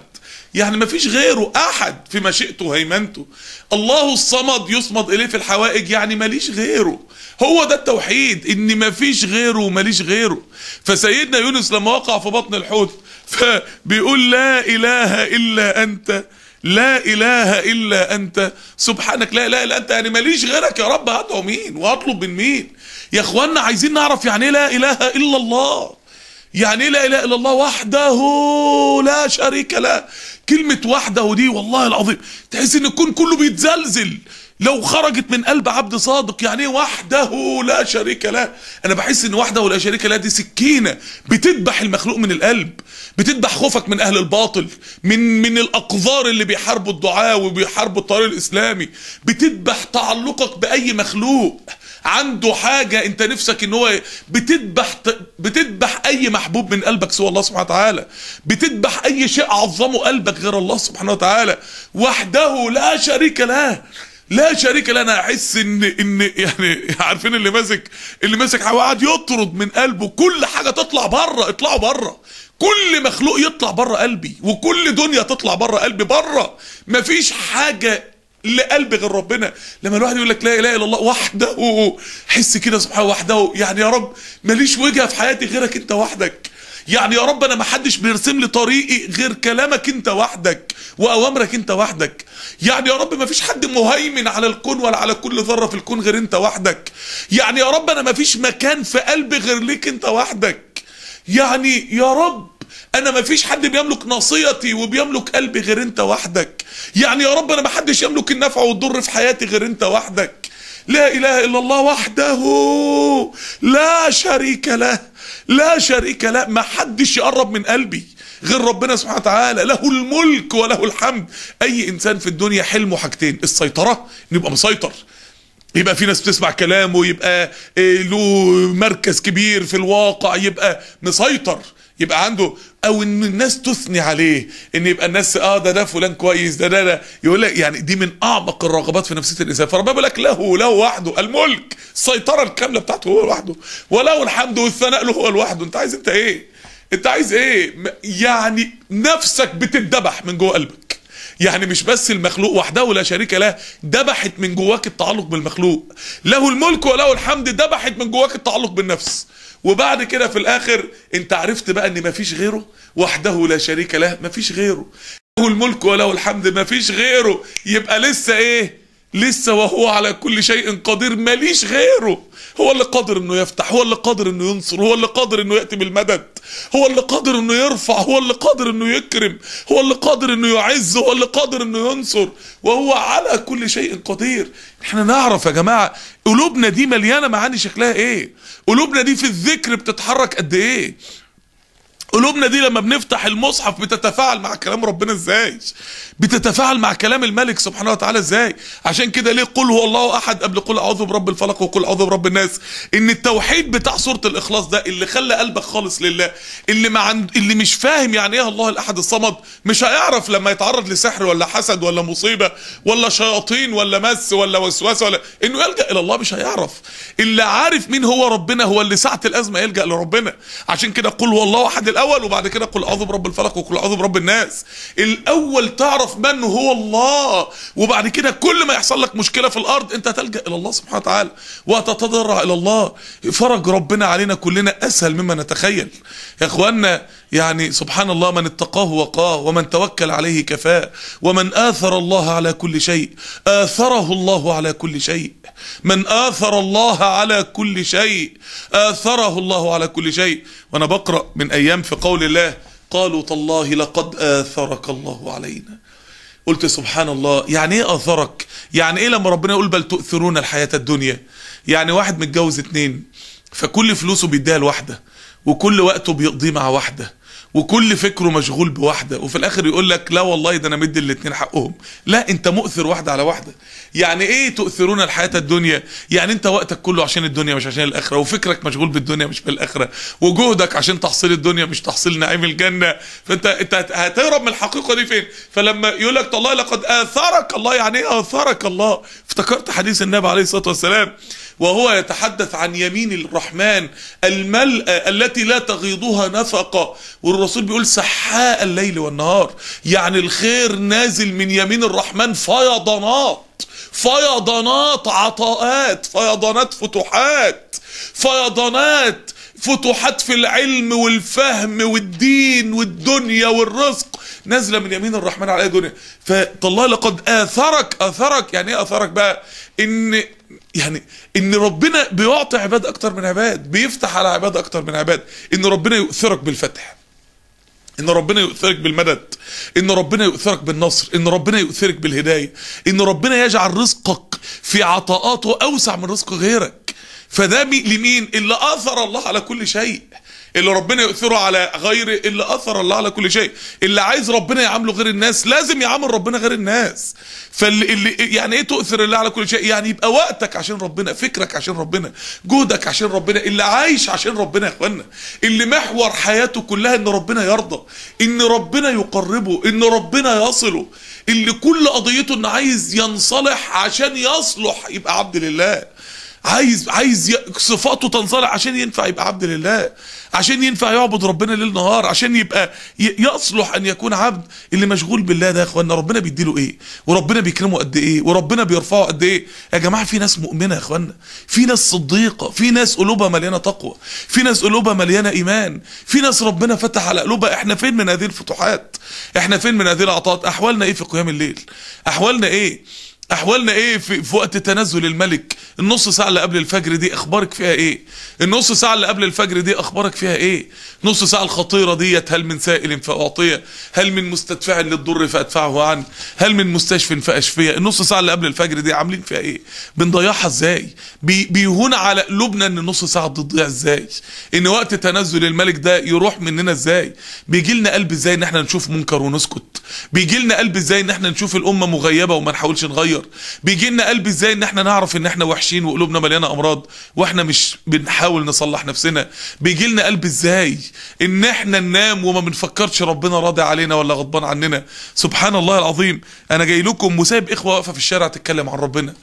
يعني ما فيش غيره أحد في مشيئته وهيمنته. الله الصمد يصمد إليه في الحوائج يعني ماليش غيره. هو ده التوحيد إن ما فيش غيره وماليش غيره. فسيدنا يونس لما وقع في بطن الحوت فبيقول لا إله إلا أنت. لا إله إلا أنت. سبحانك لا إله إلا أنت. يعني ماليش غيرك يا رب. هدعو مين؟ واطلب من مين؟ يا اخوانا عايزين نعرف يعني إيه لا إله إلا الله. يعني إيه لا إله إلا الله؟ وحده لا شريك له. كلمة وحده دي والله العظيم تحس إن الكون كله بيتزلزل. لو خرجت من قلب عبد صادق يعني وحده لا شريك له. أنا بحس إن وحده لا شريك له دي سكينة. بتذبح المخلوق من القلب بتذبح خوفك من أهل الباطل من من الأقذار اللي بيحاربوا الدعاء وبيحاربوا الطريق الإسلامي. بتذبح تعلقك بأي مخلوق. عنده حاجة أنت نفسك إن هو بتذبح بتذبح أي محبوب من قلبك سوى الله سبحانه وتعالى. بتذبح أي شيء عظمه قلبك غير الله سبحانه وتعالى. وحده لا شريك له. لا شريك له أنا أحس ان ان يعني عارفين اللي ماسك اللي ماسك قاعد يطرد من قلبه. كل حاجة تطلع بره اطلعوا بره كل مخلوق يطلع بره قلبي وكل دنيا تطلع بره قلبي بره مفيش حاجة لقلب غير ربنا. لما الواحد يقول لك لا إله إلا الله وحده حس كده سبحانه وحده. يعني يا رب ماليش وجهة في حياتي غيرك أنت وحدك. يعني يا رب أنا ما حدش بيرسم لي طريقي غير كلامك انت وحدك وأوامرك انت وحدك. يعني يا رب ما فيش حد مهيمن على الكون ولا على كل ذرة في الكون غير انت وحدك. يعني يا رب أنا ما فيش مكان في قلبي غير ليك انت وحدك. يعني يا رب أنا ما فيش حد بيملك ناصيتي وبيملك قلبي غير انت وحدك. يعني يا رب أنا ما حدش يملك النفع والضر في حياتي غير انت وحدك. لا إله إلا الله وحده لا شريك له. لا شريك له ما حدش يقرب من قلبي غير ربنا سبحانه وتعالى. له الملك وله الحمد. أي إنسان في الدنيا حلمه حاجتين السيطرة نبقى مسيطر. يبقى في ناس بتسمع كلامه يبقى له مركز كبير في الواقع يبقى مسيطر. يبقى عنده أو إن الناس تثني عليه إن يبقى الناس آه ده ده فلان كويس ده ده يقول لك يعني دي من أعمق الرغبات في نفسية الإنسان. فربنا بيقول لك له له وحده الملك. السيطره الكاملة بتاعته هو لوحده. وله الحمد والثناء له هو لوحده. أنت عايز أنت إيه؟ أنت عايز إيه؟ يعني نفسك بتتذبح من جوه قلبك. يعني مش بس المخلوق وحده لا شريك له دبحت من جواك التعلق بالمخلوق. له الملك وله الحمد دبحت من جواك التعلق بالنفس. وبعد كده في الآخر انت عرفت بقى ان مفيش غيره وحده لا شريك له مفيش غيره. له الملك وله الحمد مفيش غيره. يبقى لسه إيه؟ لسه وهو على كل شيء قدير ماليش غيره. هو اللي قادر إنه يفتح هو اللي قادر إنه ينصر هو اللي قادر إنه يأتي بالمدد هو اللي قادر إنه يرفع هو اللي قادر إنه يكرم هو اللي قادر إنه يعز هو اللي قادر إنه ينصر. وهو على كل شيء قدير. إحنا نعرف يا جماعة قلوبنا دي مليانة معاني شكلها إيه؟ قلوبنا دي في الذكر بتتحرك قد إيه؟ قلوبنا دي لما بنفتح المصحف بتتفاعل مع كلام ربنا إزاي؟ بتتفاعل مع كلام الملك سبحانه وتعالى إزاي؟ عشان كده ليه قل هو الله أحد قبل قل أعوذ برب الفلق وقل أعوذ برب الناس؟ إن التوحيد بتاع سورة الإخلاص ده اللي خلى قلبك خالص لله اللي ما عند اللي مش فاهم يعني إيه الله الأحد الصمد مش هيعرف لما يتعرض لسحر ولا حسد ولا مصيبة ولا شياطين ولا مس ولا وسوسه ولا إنه يلجأ إلى الله مش هيعرف. اللي عارف مين هو ربنا هو اللي ساعة الأزمة يلجأ لربنا. عشان كده قل هو الله أحد الأول وبعد كده قل أعوذ برب الفلق وقل أعوذ برب الناس. الأول تعرف من هو الله وبعد كده كل ما يحصل لك مشكلة في الأرض أنت تلجا إلى الله سبحانه وتعالى وتتضرع إلى الله. فرج ربنا علينا كلنا أسهل مما نتخيل. يا اخوانا يعني سبحان الله من اتقاه وقاه ومن توكل عليه كفاه ومن آثر الله على كل شيء آثره الله على كل شيء. من آثر الله على كل شيء آثره الله على كل شيء. وأنا بقرأ من أيام في قول الله قالوا تالله لقد آثرك الله علينا. قلت سبحان الله يعني إيه آثرك؟ يعني إيه لما ربنا يقول بل تؤثرون الحياة الدنيا؟ يعني واحد متجوز اتنين فكل فلوسه بيديها لواحدة وكل وقته بيقضيه مع واحدة. وكل فكره مشغول بواحدة وفي الآخر يقول لك لا والله ده أنا مدي الاتنين حقهم. لا أنت مؤثر واحدة على واحدة. يعني إيه تؤثرون الحياة الدنيا؟ يعني أنت وقتك كله عشان الدنيا مش عشان الآخرة وفكرك مشغول بالدنيا مش بالآخرة وجهدك عشان تحصيل الدنيا مش تحصيل نعيم الجنة. فأنت أنت هت- هتهرب من الحقيقة دي فين؟ فلما يقول لك الله لقد آثرك الله يعني إيه آثرك الله؟ افتكرت حديث النبي عليه الصلاة والسلام؟ وهو يتحدث عن يمين الرحمن الملأ التي لا تغيضها نفقة والرسول بيقول سحاء الليل والنهار. يعني الخير نازل من يمين الرحمن فيضانات فيضانات عطاءات فيضانات فتوحات فيضانات فتوحات في العلم والفهم والدين والدنيا والرزق. نازلة من يمين الرحمن على الدنيا فالله لقد آثرك آثرك يعني إيه آثرك بقى؟ إن يعني إن ربنا بيعطي عباد أكتر من عباد بيفتح على عباد أكتر من عباد. إن ربنا يؤثرك بالفتح. إن ربنا يؤثرك بالمدد. إن ربنا يؤثرك بالنصر. إن ربنا يؤثرك بالهداية. إن ربنا يجعل رزقك في عطاءاته أوسع من رزق غيرك. فده مي- لمين؟ اللي آثر الله على كل شيء. اللي ربنا يؤثره على غيره اللي أثر الله على كل شيء. اللي عايز ربنا يعامله غير الناس لازم يعامل ربنا غير الناس. فاللي اللي يعني إيه تؤثر الله على كل شيء؟ يعني يبقى وقتك عشان ربنا فكرك عشان ربنا جهدك عشان ربنا اللي عايش عشان ربنا يا إخوانا. اللي محور حياته كلها إن ربنا يرضى إن ربنا يقربه إن ربنا يصله. اللي كل قضيته انه عايز ينصلح عشان يصلح يبقى عبد لله. عايز عايز صفاته تنصلح عشان ينفع يبقى عبد لله عشان ينفع يعبد ربنا ليل نهار عشان يبقى يصلح أن يكون عبد اللي مشغول بالله ده يا اخوانا ربنا بيديله إيه؟ وربنا بيكرمه قد إيه؟ وربنا بيرفعه قد إيه؟ يا جماعة في ناس مؤمنة يا اخوانا في ناس صديقة. في ناس قلوبها مليانة تقوى. في ناس قلوبها مليانة إيمان. في ناس ربنا فتح على قلوبها. إحنا فين من هذه الفتوحات؟ إحنا فين من هذه العطاءات؟ أحوالنا إيه في قيام الليل؟ أحوالنا إيه؟ أحوالنا إيه في, في وقت تنزل الملك؟ النص ساعة اللي قبل الفجر دي أخبارك فيها إيه؟ النص ساعة اللي قبل الفجر دي أخبارك فيها إيه؟ نص ساعة الخطيرة ديت هل من سائل فاعطيه هل من مستدفع للضر فأدفعه عنه؟ هل من مستشف فاشفيه النص ساعة اللي قبل الفجر دي عاملين فيها إيه؟ بنضيعها إزاي؟ بي بيهون على قلوبنا إن النص ساعة تضيع إزاي؟ إن وقت تنزل الملك ده يروح مننا إزاي؟ بيجي لنا قلب إزاي إن إحنا نشوف منكر ونسكت؟ بيجي لنا قلب إزاي إن إحنا نشوف الأمة مغيبة وما نحاولش نغير؟ نتغير بيجي لنا قلب إزاي إن إحنا نعرف إن إحنا وحشين وقلوبنا مليانة أمراض وإحنا مش بنحاول نصلح نفسنا؟ بيجي لنا قلب إزاي إن إحنا ننام وما بنفكرش ربنا راضي علينا ولا غضبان عننا؟ سبحان الله العظيم. أنا جاي لكم وسايب إخوة واقفة في الشارع تتكلم عن ربنا.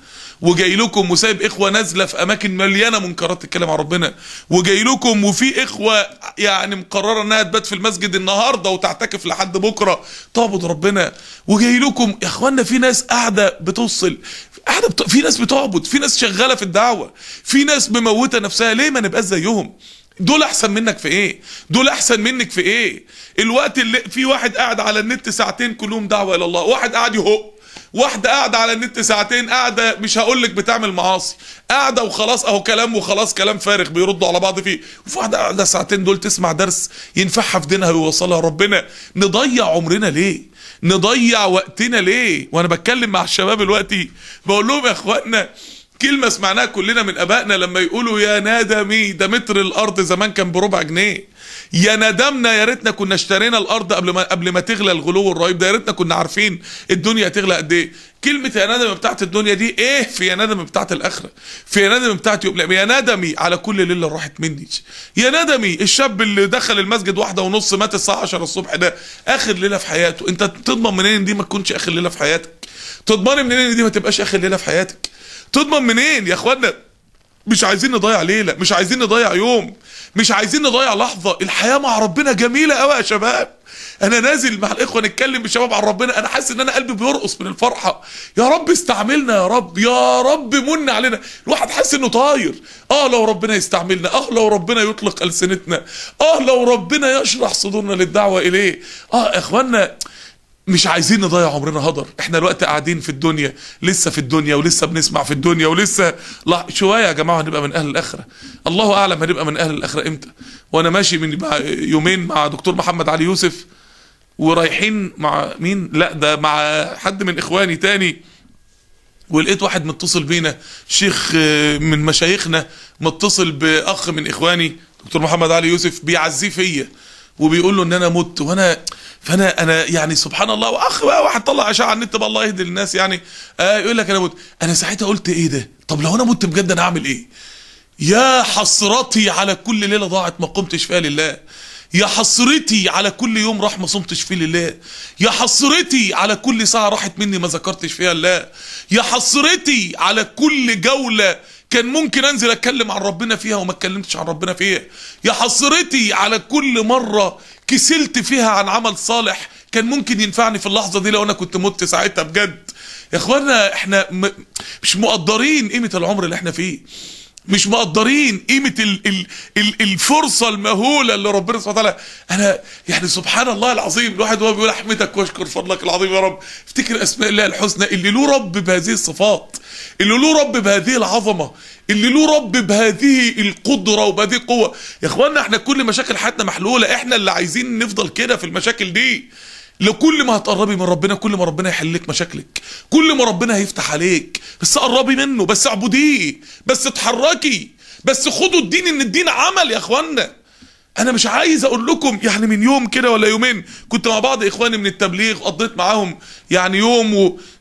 وجاي لكم وسايب إخوة نازلة في أماكن مليانة منكرات تتكلم عن ربنا. وجاي لكم وفي إخوة يعني مقررة إنها تبات في المسجد النهارده وتعتكف لحد بكرة. تعبد ربنا. وجاي لكم يا اخوانا في ناس قاعدة بتوصل. قاعدة بت... في ناس بتعبد. في ناس شغالة في الدعوة. في ناس مموتة نفسها. ليه ما نبقاش زيهم؟ دول أحسن منك في إيه؟ دول أحسن منك في إيه؟ الوقت اللي في واحد قاعد على النت ساعتين كلهم دعوة إلى الله. واحد قاعد يهق واحدة قاعدة على النت ساعتين قاعدة مش هقول لك بتعمل معاصي. قاعدة وخلاص أهو كلام وخلاص كلام فارغ بيردوا على بعض فيه. وفي واحدة قاعدة ساعتين دول تسمع درس ينفعها في دينها ويوصلها ربنا. نضيع عمرنا ليه؟ نضيع وقتنا ليه؟ وأنا بتكلم مع الشباب دلوقتي بقول لهم يا اخوانا كلمة سمعناها كلنا من آبائنا لما يقولوا يا ندمي ده متر الأرض زمان كان بربع جنيه. يا ندمنا يا ريتنا كنا اشترينا الأرض قبل ما قبل ما تغلى الغلو الرهيب ده يا ريتنا كنا عارفين الدنيا هتغلى قد إيه. كلمة يا ندم بتاعت الدنيا دي إيه؟ في يا ندم بتاعت الآخرة. في يا ندم بتاعت يوم يا ندمي على كل ليلة راحت مني. يا ندمي الشاب اللي دخل المسجد واحدة ونص مات الساعة 10 الصبح ده آخر ليلة في حياته. أنت تضمن منين إن دي ما تكونش آخر ليلة في حياتك؟ تضمن منين إن دي ما تبقاش آخر ليلة في حياتك؟ تضمن منين يا اخوانا مش عايزين نضيع ليلة مش عايزين نضيع يوم مش عايزين نضيع لحظة. الحياة مع ربنا جميلة قوي يا شباب. أنا نازل مع الإخوة نتكلم بالشباب عن ربنا أنا حاسس إن أنا قلبي بيرقص من الفرحة. يا رب استعملنا يا رب يا رب من علينا. الواحد حاسس إنه طاير. آه لو ربنا يستعملنا آه لو ربنا يطلق ألسنتنا آه لو ربنا يشرح صدورنا للدعوة إليه. آه اخوانا مش عايزين نضيع عمرنا هدر. إحنا الوقت قاعدين في الدنيا لسه في الدنيا ولسه بنسمع في الدنيا ولسه لا شوية يا جماعة هنبقى من أهل الآخرة. الله أعلم هنبقى من أهل الآخرة إمتى. وأنا ماشي من يومين مع دكتور محمد علي يوسف ورايحين مع مين؟ لا ده مع حد من إخواني تاني. ولقيت واحد متصل بينا شيخ من مشايخنا متصل بأخ من إخواني دكتور محمد علي يوسف بيعزيه فيا وبيقول له إن أنا مت وأنا فانا أنا يعني سبحان الله واخ بقى واحد طلع اشعة على النت بقى الله يهدي الناس يعني. آه يقول لك أنا مت أنا ساعتها قلت إيه ده؟ طب لو أنا مت بجد أنا هعمل إيه؟ يا حسرتي على كل ليلة ضاعت ما قمتش فيها لله. يا حسرتي على كل يوم راح ما صمتش فيه لله. يا حسرتي على كل ساعة راحت مني ما ذكرتش فيها الله يا حسرتي على كل جولة كان ممكن أنزل أتكلم عن ربنا فيها وما اتكلمتش عن ربنا فيها. يا حسرتي على كل مرة كسلت فيها عن عمل صالح كان ممكن ينفعني في اللحظة دي لو أنا كنت مت ساعتها بجد. يا إخوانا إحنا م... مش مقدرين قيمة العمر اللي إحنا فيه. مش مقدرين قيمة ال ال ال الفرصة المهولة اللي ربنا سبحانه وتعالى. أنا يعني سبحان الله العظيم الواحد وهو بيقول أحمدك وأشكر فضلك العظيم يا رب. افتكر أسماء الله الحسنى اللي له رب بهذه الصفات. اللي له رب بهذه العظمة اللي له رب بهذه القدرة وبهذه القوة. يا اخوانا إحنا كل مشاكل حياتنا محلولة. إحنا اللي عايزين نفضل كده في المشاكل دي. لكل ما هتقربي من ربنا كل ما ربنا يحل لك مشاكلك. كل ما ربنا هيفتح عليك. بس قربي منه بس اعبديه بس اتحركي بس خدوا الدين إن الدين عمل يا اخوانا أنا مش عايز أقول لكم يعني من يوم كده ولا يومين كنت مع بعض إخواني من التبليغ قضيت معاهم يعني يوم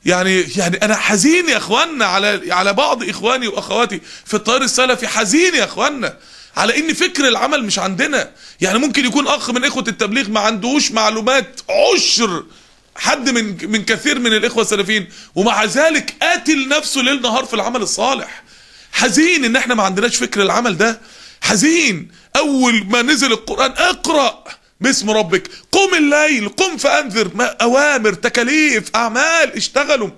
ويعني يعني أنا حزين يا اخوانا على على بعض إخواني وأخواتي في التيار السلفي حزين يا اخوانا على إن فكر العمل مش عندنا. يعني ممكن يكون أخ من إخوة التبليغ ما عندوش معلومات عشر حد من من كثير من الإخوة السلفيين ومع ذلك قاتل نفسه ليل نهار في العمل الصالح. حزين إن إحنا ما عندناش فكر العمل ده. حزين أول ما نزل القرآن اقرأ باسم ربك. قم الليل قم فأنذر. ما أوامر تكاليف أعمال اشتغلوا.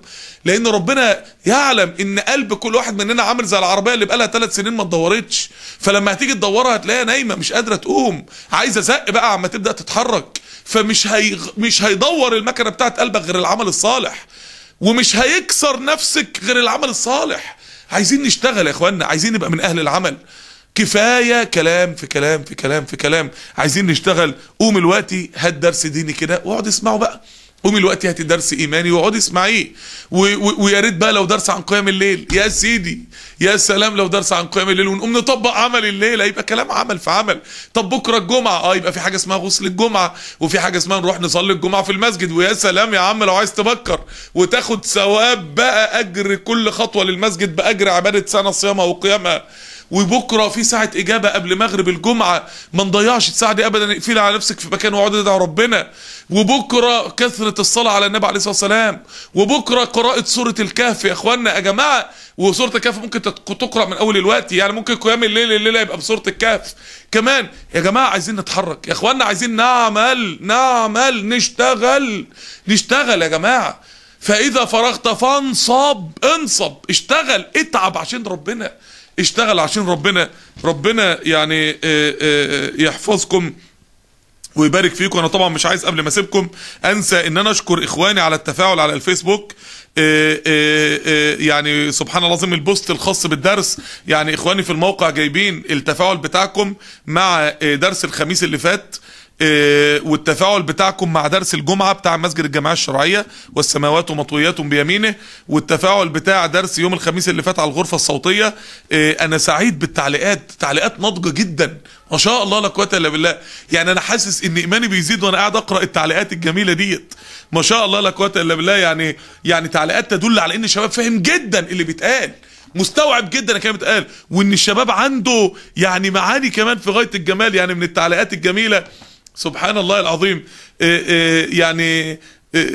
لأن ربنا يعلم إن قلب كل واحد مننا عامل زي العربية اللي بقالها ثلاث سنين ما اتدورتش. فلما هتيجي تدورها هتلاقيها نايمة مش قادرة تقوم. عايزة زق بقى عما تبدأ تتحرك. فمش هي مش هيدور المكنة بتاعت قلبك غير العمل الصالح. ومش هيكسر نفسك غير العمل الصالح. عايزين نشتغل يا اخوانا عايزين نبقى من أهل العمل. كفاية كلام في كلام في كلام في كلام. عايزين نشتغل. قوم الوقتي هات درس ديني كده واقعد اسمعه بقى. قومي الوقت هاتي درس إيماني واقعدي اسمعيه. ويا ريت بقى لو درس عن قيام الليل. يا سيدي يا سلام لو درس عن قيام الليل. ونقوم نطبق عمل الليل. يبقى كلام عمل في عمل. طب بكرة الجمعة. آه يبقى في حاجة اسمها غسل الجمعة. وفي حاجة اسمها نروح نصلي الجمعة في المسجد. ويا سلام يا عم لو عايز تبكر. وتاخد ثواب بقى أجر كل خطوة للمسجد بأجر عبادة سنة صيامها وقيامها. وبكرة في ساعة إجابة قبل مغرب الجمعة. ما نضيعش الساعة دي ابدا. اقفلي على نفسك في مكان واقعدي ادعي ربنا. وبكرة كثرة الصلاة على النبي عليه الصلاة والسلام. وبكرة قراءة سورة الكهف. يا إخوانا يا جماعة وسورة الكهف ممكن تقرأ من أول الوقت. يعني ممكن قيام الليل الليلة يبقى بسورة الكهف. كمان يا جماعة عايزين نتحرك. يا إخوانا عايزين نعمل نعمل نشتغل. نشتغل يا جماعة. فإذا فرغت فانصب انصب. اشتغل اتعب عشان ربنا. اشتغل عشان ربنا ربنا يعني آه، آه، يحفظكم ويبارك فيكم. أنا طبعا مش عايز قبل ما أسيبكم أنسى إن أنا أشكر إخواني على التفاعل على الفيسبوك. آه، آه، آه، يعني سبحان الله العظيم البوست الخاص بالدرس. يعني إخواني في الموقع جايبين التفاعل بتاعكم مع آه، درس الخميس اللي فات. آه، والتفاعل بتاعكم مع درس الجمعة بتاع مسجد الجماعة الشرعية والسماوات مطويات بيمينه والتفاعل بتاع درس يوم الخميس اللي فات على الغرفة الصوتية آه، أنا سعيد بالتعليقات تعليقات ناضجة جدا. ما شاء الله لا قوة إلا بالله. يعني أنا حاسس إن إيماني بيزيد وأنا قاعد أقرأ التعليقات الجميلة ديت. ما شاء الله لا قوة إلا بالله. يعني يعني تعليقات تدل على إن الشباب فاهم جدا اللي بيتقال. مستوعب جدا الكلام بيتقال. وإن الشباب عنده يعني معاني كمان في غاية الجمال. يعني من التعليقات الجميلة سبحان الله العظيم. إيه إيه يعني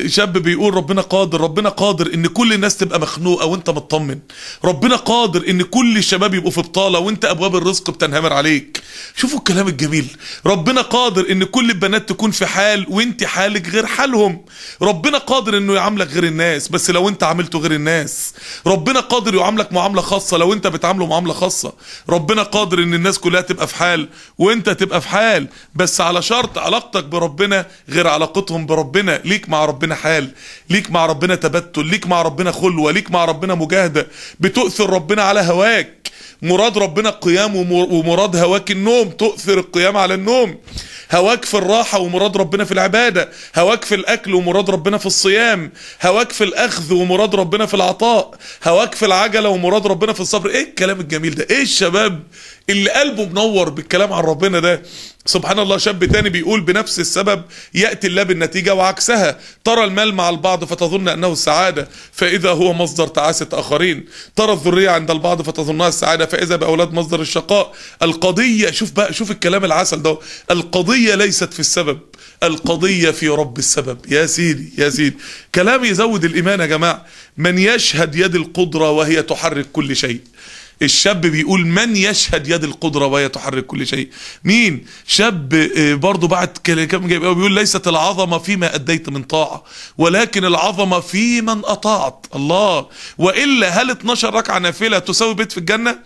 شاب بيقول ربنا قادر ربنا قادر إن كل الناس تبقى مخنوقة وأنت مطمن. ربنا قادر إن كل الشباب يبقوا في بطالة وأنت أبواب الرزق بتنهمر عليك. شوفوا الكلام الجميل. ربنا قادر إن كل البنات تكون في حال وأنت حالك غير حالهم. ربنا قادر إنه يعاملك غير الناس بس لو أنت عاملته غير الناس. ربنا قادر يعاملك معاملة خاصة لو أنت بتعامله معاملة خاصة. ربنا قادر إن الناس كلها تبقى في حال وأنت تبقى في حال بس على شرط علاقتك بربنا غير علاقتهم بربنا. ليك مع ربنا حال ليك مع ربنا تبتل ليك مع ربنا خلوة ليك مع ربنا مجاهدة بتؤثر ربنا على هواك. مراد ربنا القيام ومر- ومراد هواك النوم تؤثر القيام على النوم. هواك في الراحة ومراد ربنا في العبادة. هواك في الأكل ومراد ربنا في الصيام. هواك في الأخذ ومراد ربنا في العطاء. هواك في العجلة ومراد ربنا في الصبر. إيه الكلام الجميل ده؟ إيه الشباب اللي قلبه منور بالكلام عن ربنا ده سبحان الله شاب تاني بيقول بنفس السبب يأتي الله بالنتيجة وعكسها. ترى المال مع البعض فتظن أنه السعادة فإذا هو مصدر تعاسة آخرين. ترى الذرية عند البعض فتظنها السعادة فإذا بأولاد مصدر الشقاء. القضية شوف بقى شوف الكلام العسل ده. القضية ليست في السبب القضية في رب السبب. يا سيدي يا سيدي. كلام يزود الإيمان يا جماعة. من يشهد يد القدرة وهي تحرك كل شيء. الشاب بيقول من يشهد يد القدرة وهي تحرك كل شيء. مين؟ شاب آه، برضه بعد كلام جايب بيقول ليست العظمة فيما أديت من طاعة ولكن العظمة في من أطعت الله. وإلا هل 12 ركعة نافلة تساوي بيت في الجنة؟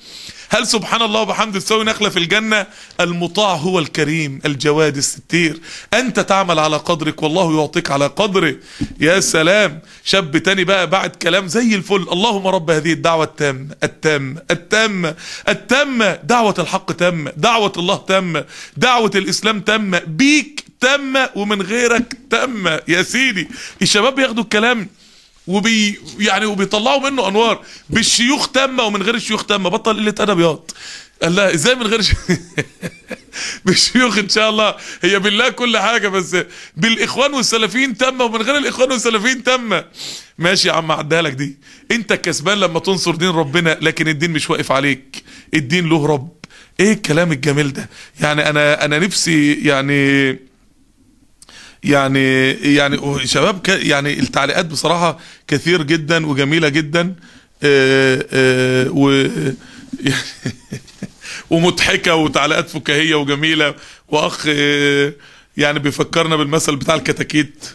هل سبحان الله وبحمده تساوي نخلة في الجنة؟ المطاع هو الكريم الجواد الستير. أنت تعمل على قدرك والله يعطيك على قدره. يا سلام. شاب تاني بقى بعد كلام زي الفل. اللهم رب هذه الدعوة التامة التامة التامة التامة دعوة الحق تامة دعوة الله تامة دعوة الإسلام تامة بيك تامة ومن غيرك تامة يا سيدي الشباب بياخدوا الكلام. وبي يعني وبيطلعوا منه أنوار. بالشيوخ تامة ومن غير الشيوخ تامة. بطل قلة أدب ياض قال لها إزاي من غير. <laughs> بالشيوخ إن شاء الله. هي بالله كل حاجة بس بالإخوان والسلفيين تامة ومن غير الإخوان والسلفيين تامة. ماشي يا عم عدها لك دي. أنت الكسبان لما تنصر دين ربنا لكن الدين مش واقف عليك. الدين له رب. إيه الكلام الجميل ده؟ يعني أنا أنا نفسي يعني يعني يعني شباب يعني التعليقات بصراحة كثير جدا وجميلة جدا آه، آه، و <laughs> ومضحكة وتعليقات فكاهية وجميلة وأخ آه، يعني بيفكرنا بالمثل بتاع الكتاكيت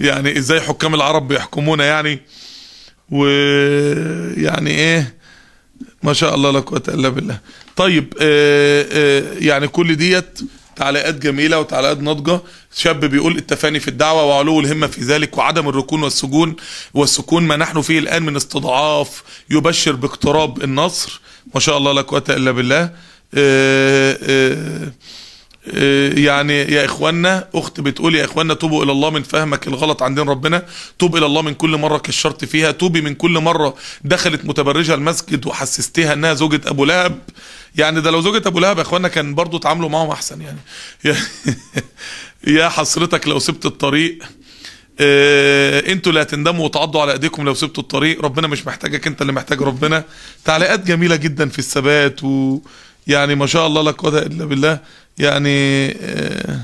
يعني إزاي حكام العرب بيحكمونا يعني ويعني إيه ما شاء الله لا قوة إلا بالله. طيب يعني كل ديت تعليقات جميلة وتعليقات ناضجة. شاب بيقول التفاني في الدعوة وعلو الهمة في ذلك وعدم الركون والسجون والسكون ما نحن فيه الآن من استضعاف يبشر باقتراب النصر. ما شاء الله لا قوة إلا بالله. آه آه يعني يا اخوانا أخت بتقول يا اخوانا توبوا إلى الله من فهمك الغلط عن ربنا توب إلى الله من كل مرة كشرت فيها توبي من كل مرة دخلت متبرجة المسجد وحسستيها إنها زوجة أبو لهب. يعني ده لو زوجة أبو لهب يا اخوانا كان برضو تعاملوا معاهم أحسن يعني. <laughs> يا, حسرتك لو سبت الطريق. آه أنتوا اللي هتندموا وتعضوا على إيديكم لو سبتوا الطريق. ربنا مش محتاجك انت اللي محتاج ربنا. تعليقات جميلة جدا في الثبات و يعني ما شاء الله لا قوه إلا بالله. يعني آه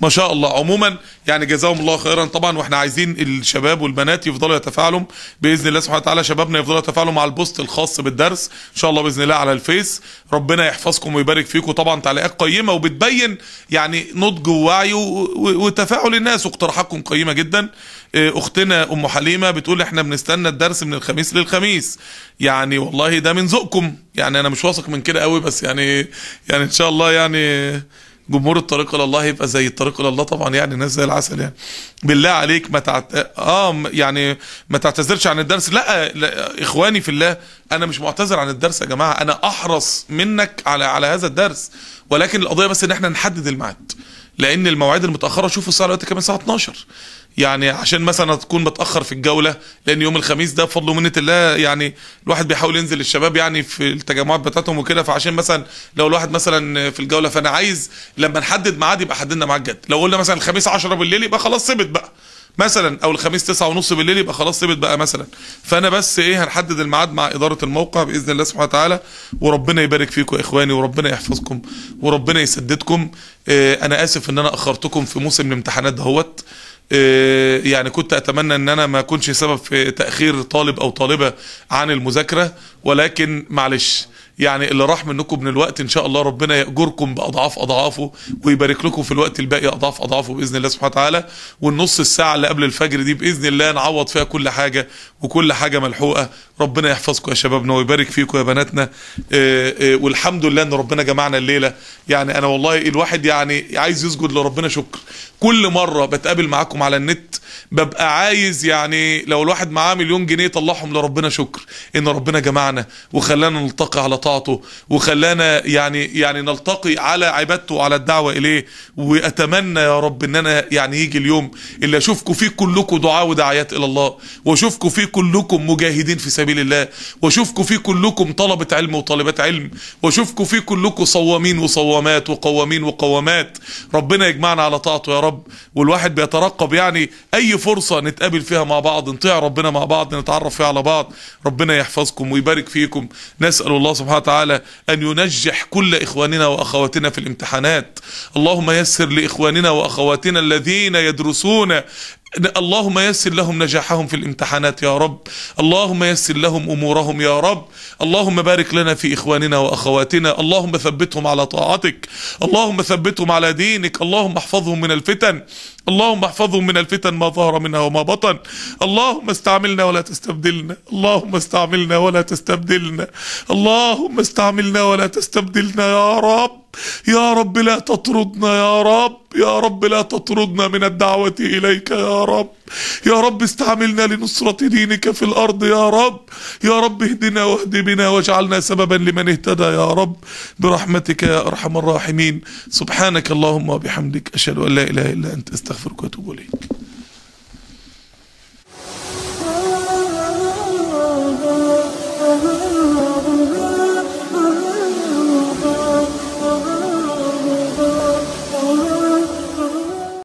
ما شاء الله. عموما يعني جزاهم الله خيرا. طبعا وإحنا عايزين الشباب والبنات يفضلوا يتفاعلوا بإذن الله سبحانه وتعالى. شبابنا يفضلوا يتفاعلوا مع البوست الخاص بالدرس إن شاء الله بإذن الله على الفيس. ربنا يحفظكم ويبارك فيكم. طبعا تعليقات قيمة وبتبين يعني نضج ووعي وتفاعل الناس. واقتراحاتكم قيمة جدا. أختنا أم حليمة بتقول إحنا بنستنى الدرس من الخميس للخميس. يعني والله ده من ذوقكم. يعني أنا مش واثق من كده قوي بس يعني يعني إن شاء الله يعني جمهور الطريق إلى الله يبقى زي الطريق إلى الله طبعا يعني ناس زي العسل يعني. بالله عليك ما تعت... آه يعني ما تعتذرش عن الدرس. لا, لا إخواني في الله أنا مش معتذر عن الدرس يا جماعة. أنا أحرص منك على على هذا الدرس. ولكن القضية بس إن إحنا نحدد الميعاد. لأن المواعيد المتأخرة شوفوا الساعة دلوقتي كمان الساعة 12 يعني عشان مثلا تكون متأخر في الجولة لأن يوم الخميس ده بفضل ومنه الله يعني الواحد بيحاول ينزل الشباب يعني في التجمعات بتاعتهم وكده. فعشان مثلا لو الواحد مثلا في الجولة فأنا عايز لما نحدد ميعاد يبقى حددنا ميعاد جد. لو قلنا مثلا الخميس 10 بالليل يبقى خلاص ثبت بقى. مثلا أو الخميس تسعة ونص بالليل يبقى خلاص ثبت بقى مثلا. فأنا بس إيه هنحدد الميعاد مع إدارة الموقع بإذن الله سبحانه وتعالى. وربنا يبارك فيكم يا إخواني وربنا يحفظكم وربنا يسددكم. إيه أنا آسف إن أنا أخرتكم في موسم الامتحانات دهوت يعني كنت أتمنى إن أنا ما أكونش سبب في تأخير طالب أو طالبة عن المذاكرة ولكن معلش يعني اللي راح منكم من الوقت إن شاء الله ربنا يأجركم بأضعاف أضعافه ويبارك لكم في الوقت الباقي أضعاف أضعافه بإذن الله سبحانه وتعالى والنص الساعة اللي قبل الفجر دي بإذن الله نعوض فيها كل حاجة وكل حاجة ملحوقة. ربنا يحفظكم يا شبابنا ويبارك فيكم يا بناتنا. إيه إيه والحمد لله إن ربنا جمعنا الليلة. يعني أنا والله الواحد يعني عايز يسجد لربنا شكر. كل مرة بتقابل معاكم على النت ببقى عايز يعني لو الواحد معاه مليون جنيه يطلعهم لربنا شكر. إن ربنا جمعنا وخلانا نلتقي على طاعته وخلانا يعني يعني نلتقي على عبادته وعلى الدعوة إليه. وأتمنى يا رب إن أنا يعني يجي اليوم اللي أشوفكم فيه كلكم دعاء ودعايات إلى الله. وأشوفكم فيه كلكم مجاهدين في سبيل الله. واشوفكم فيه كلكم طلبة علم وطالبات علم. واشوفكم فيه كلكم صوامين وصوامات وقوامين وقوامات. ربنا يجمعنا على طاعته يا رب. والواحد بيترقب يعني أي فرصة نتقابل فيها مع بعض نطيع ربنا مع بعض نتعرف فيها على بعض. ربنا يحفظكم ويبارك فيكم. نسأل الله سبحانه وتعالى أن ينجح كل إخواننا وأخواتنا في الامتحانات. اللهم يسر لإخواننا وأخواتنا الذين يدرسون اللهم يسر لهم نجاحهم في الامتحانات يا رب. اللهم يسر لهم أمورهم يا رب. اللهم بارك لنا في إخواننا وأخواتنا. اللهم ثبتهم على طاعتك. اللهم ثبتهم على دينك. اللهم احفظهم من الفتن. اللهم احفظهم من الفتن ما ظهر منها وما بطن. اللهم استعملنا ولا تستبدلنا. اللهم استعملنا ولا تستبدلنا. اللهم استعملنا ولا تستبدلنا يا رب. يا رب لا تطردنا يا رب يا رب لا تطردنا من الدعوة إليك يا رب. يا رب استعملنا لنصرة دينك في الأرض يا رب. يا رب اهدنا واهد بنا واجعلنا سببا لمن اهتدى يا رب. برحمتك يا أرحم الراحمين. سبحانك اللهم وبحمدك أشهد أن لا إله إلا أنت أستغفرك وأتوب إليك.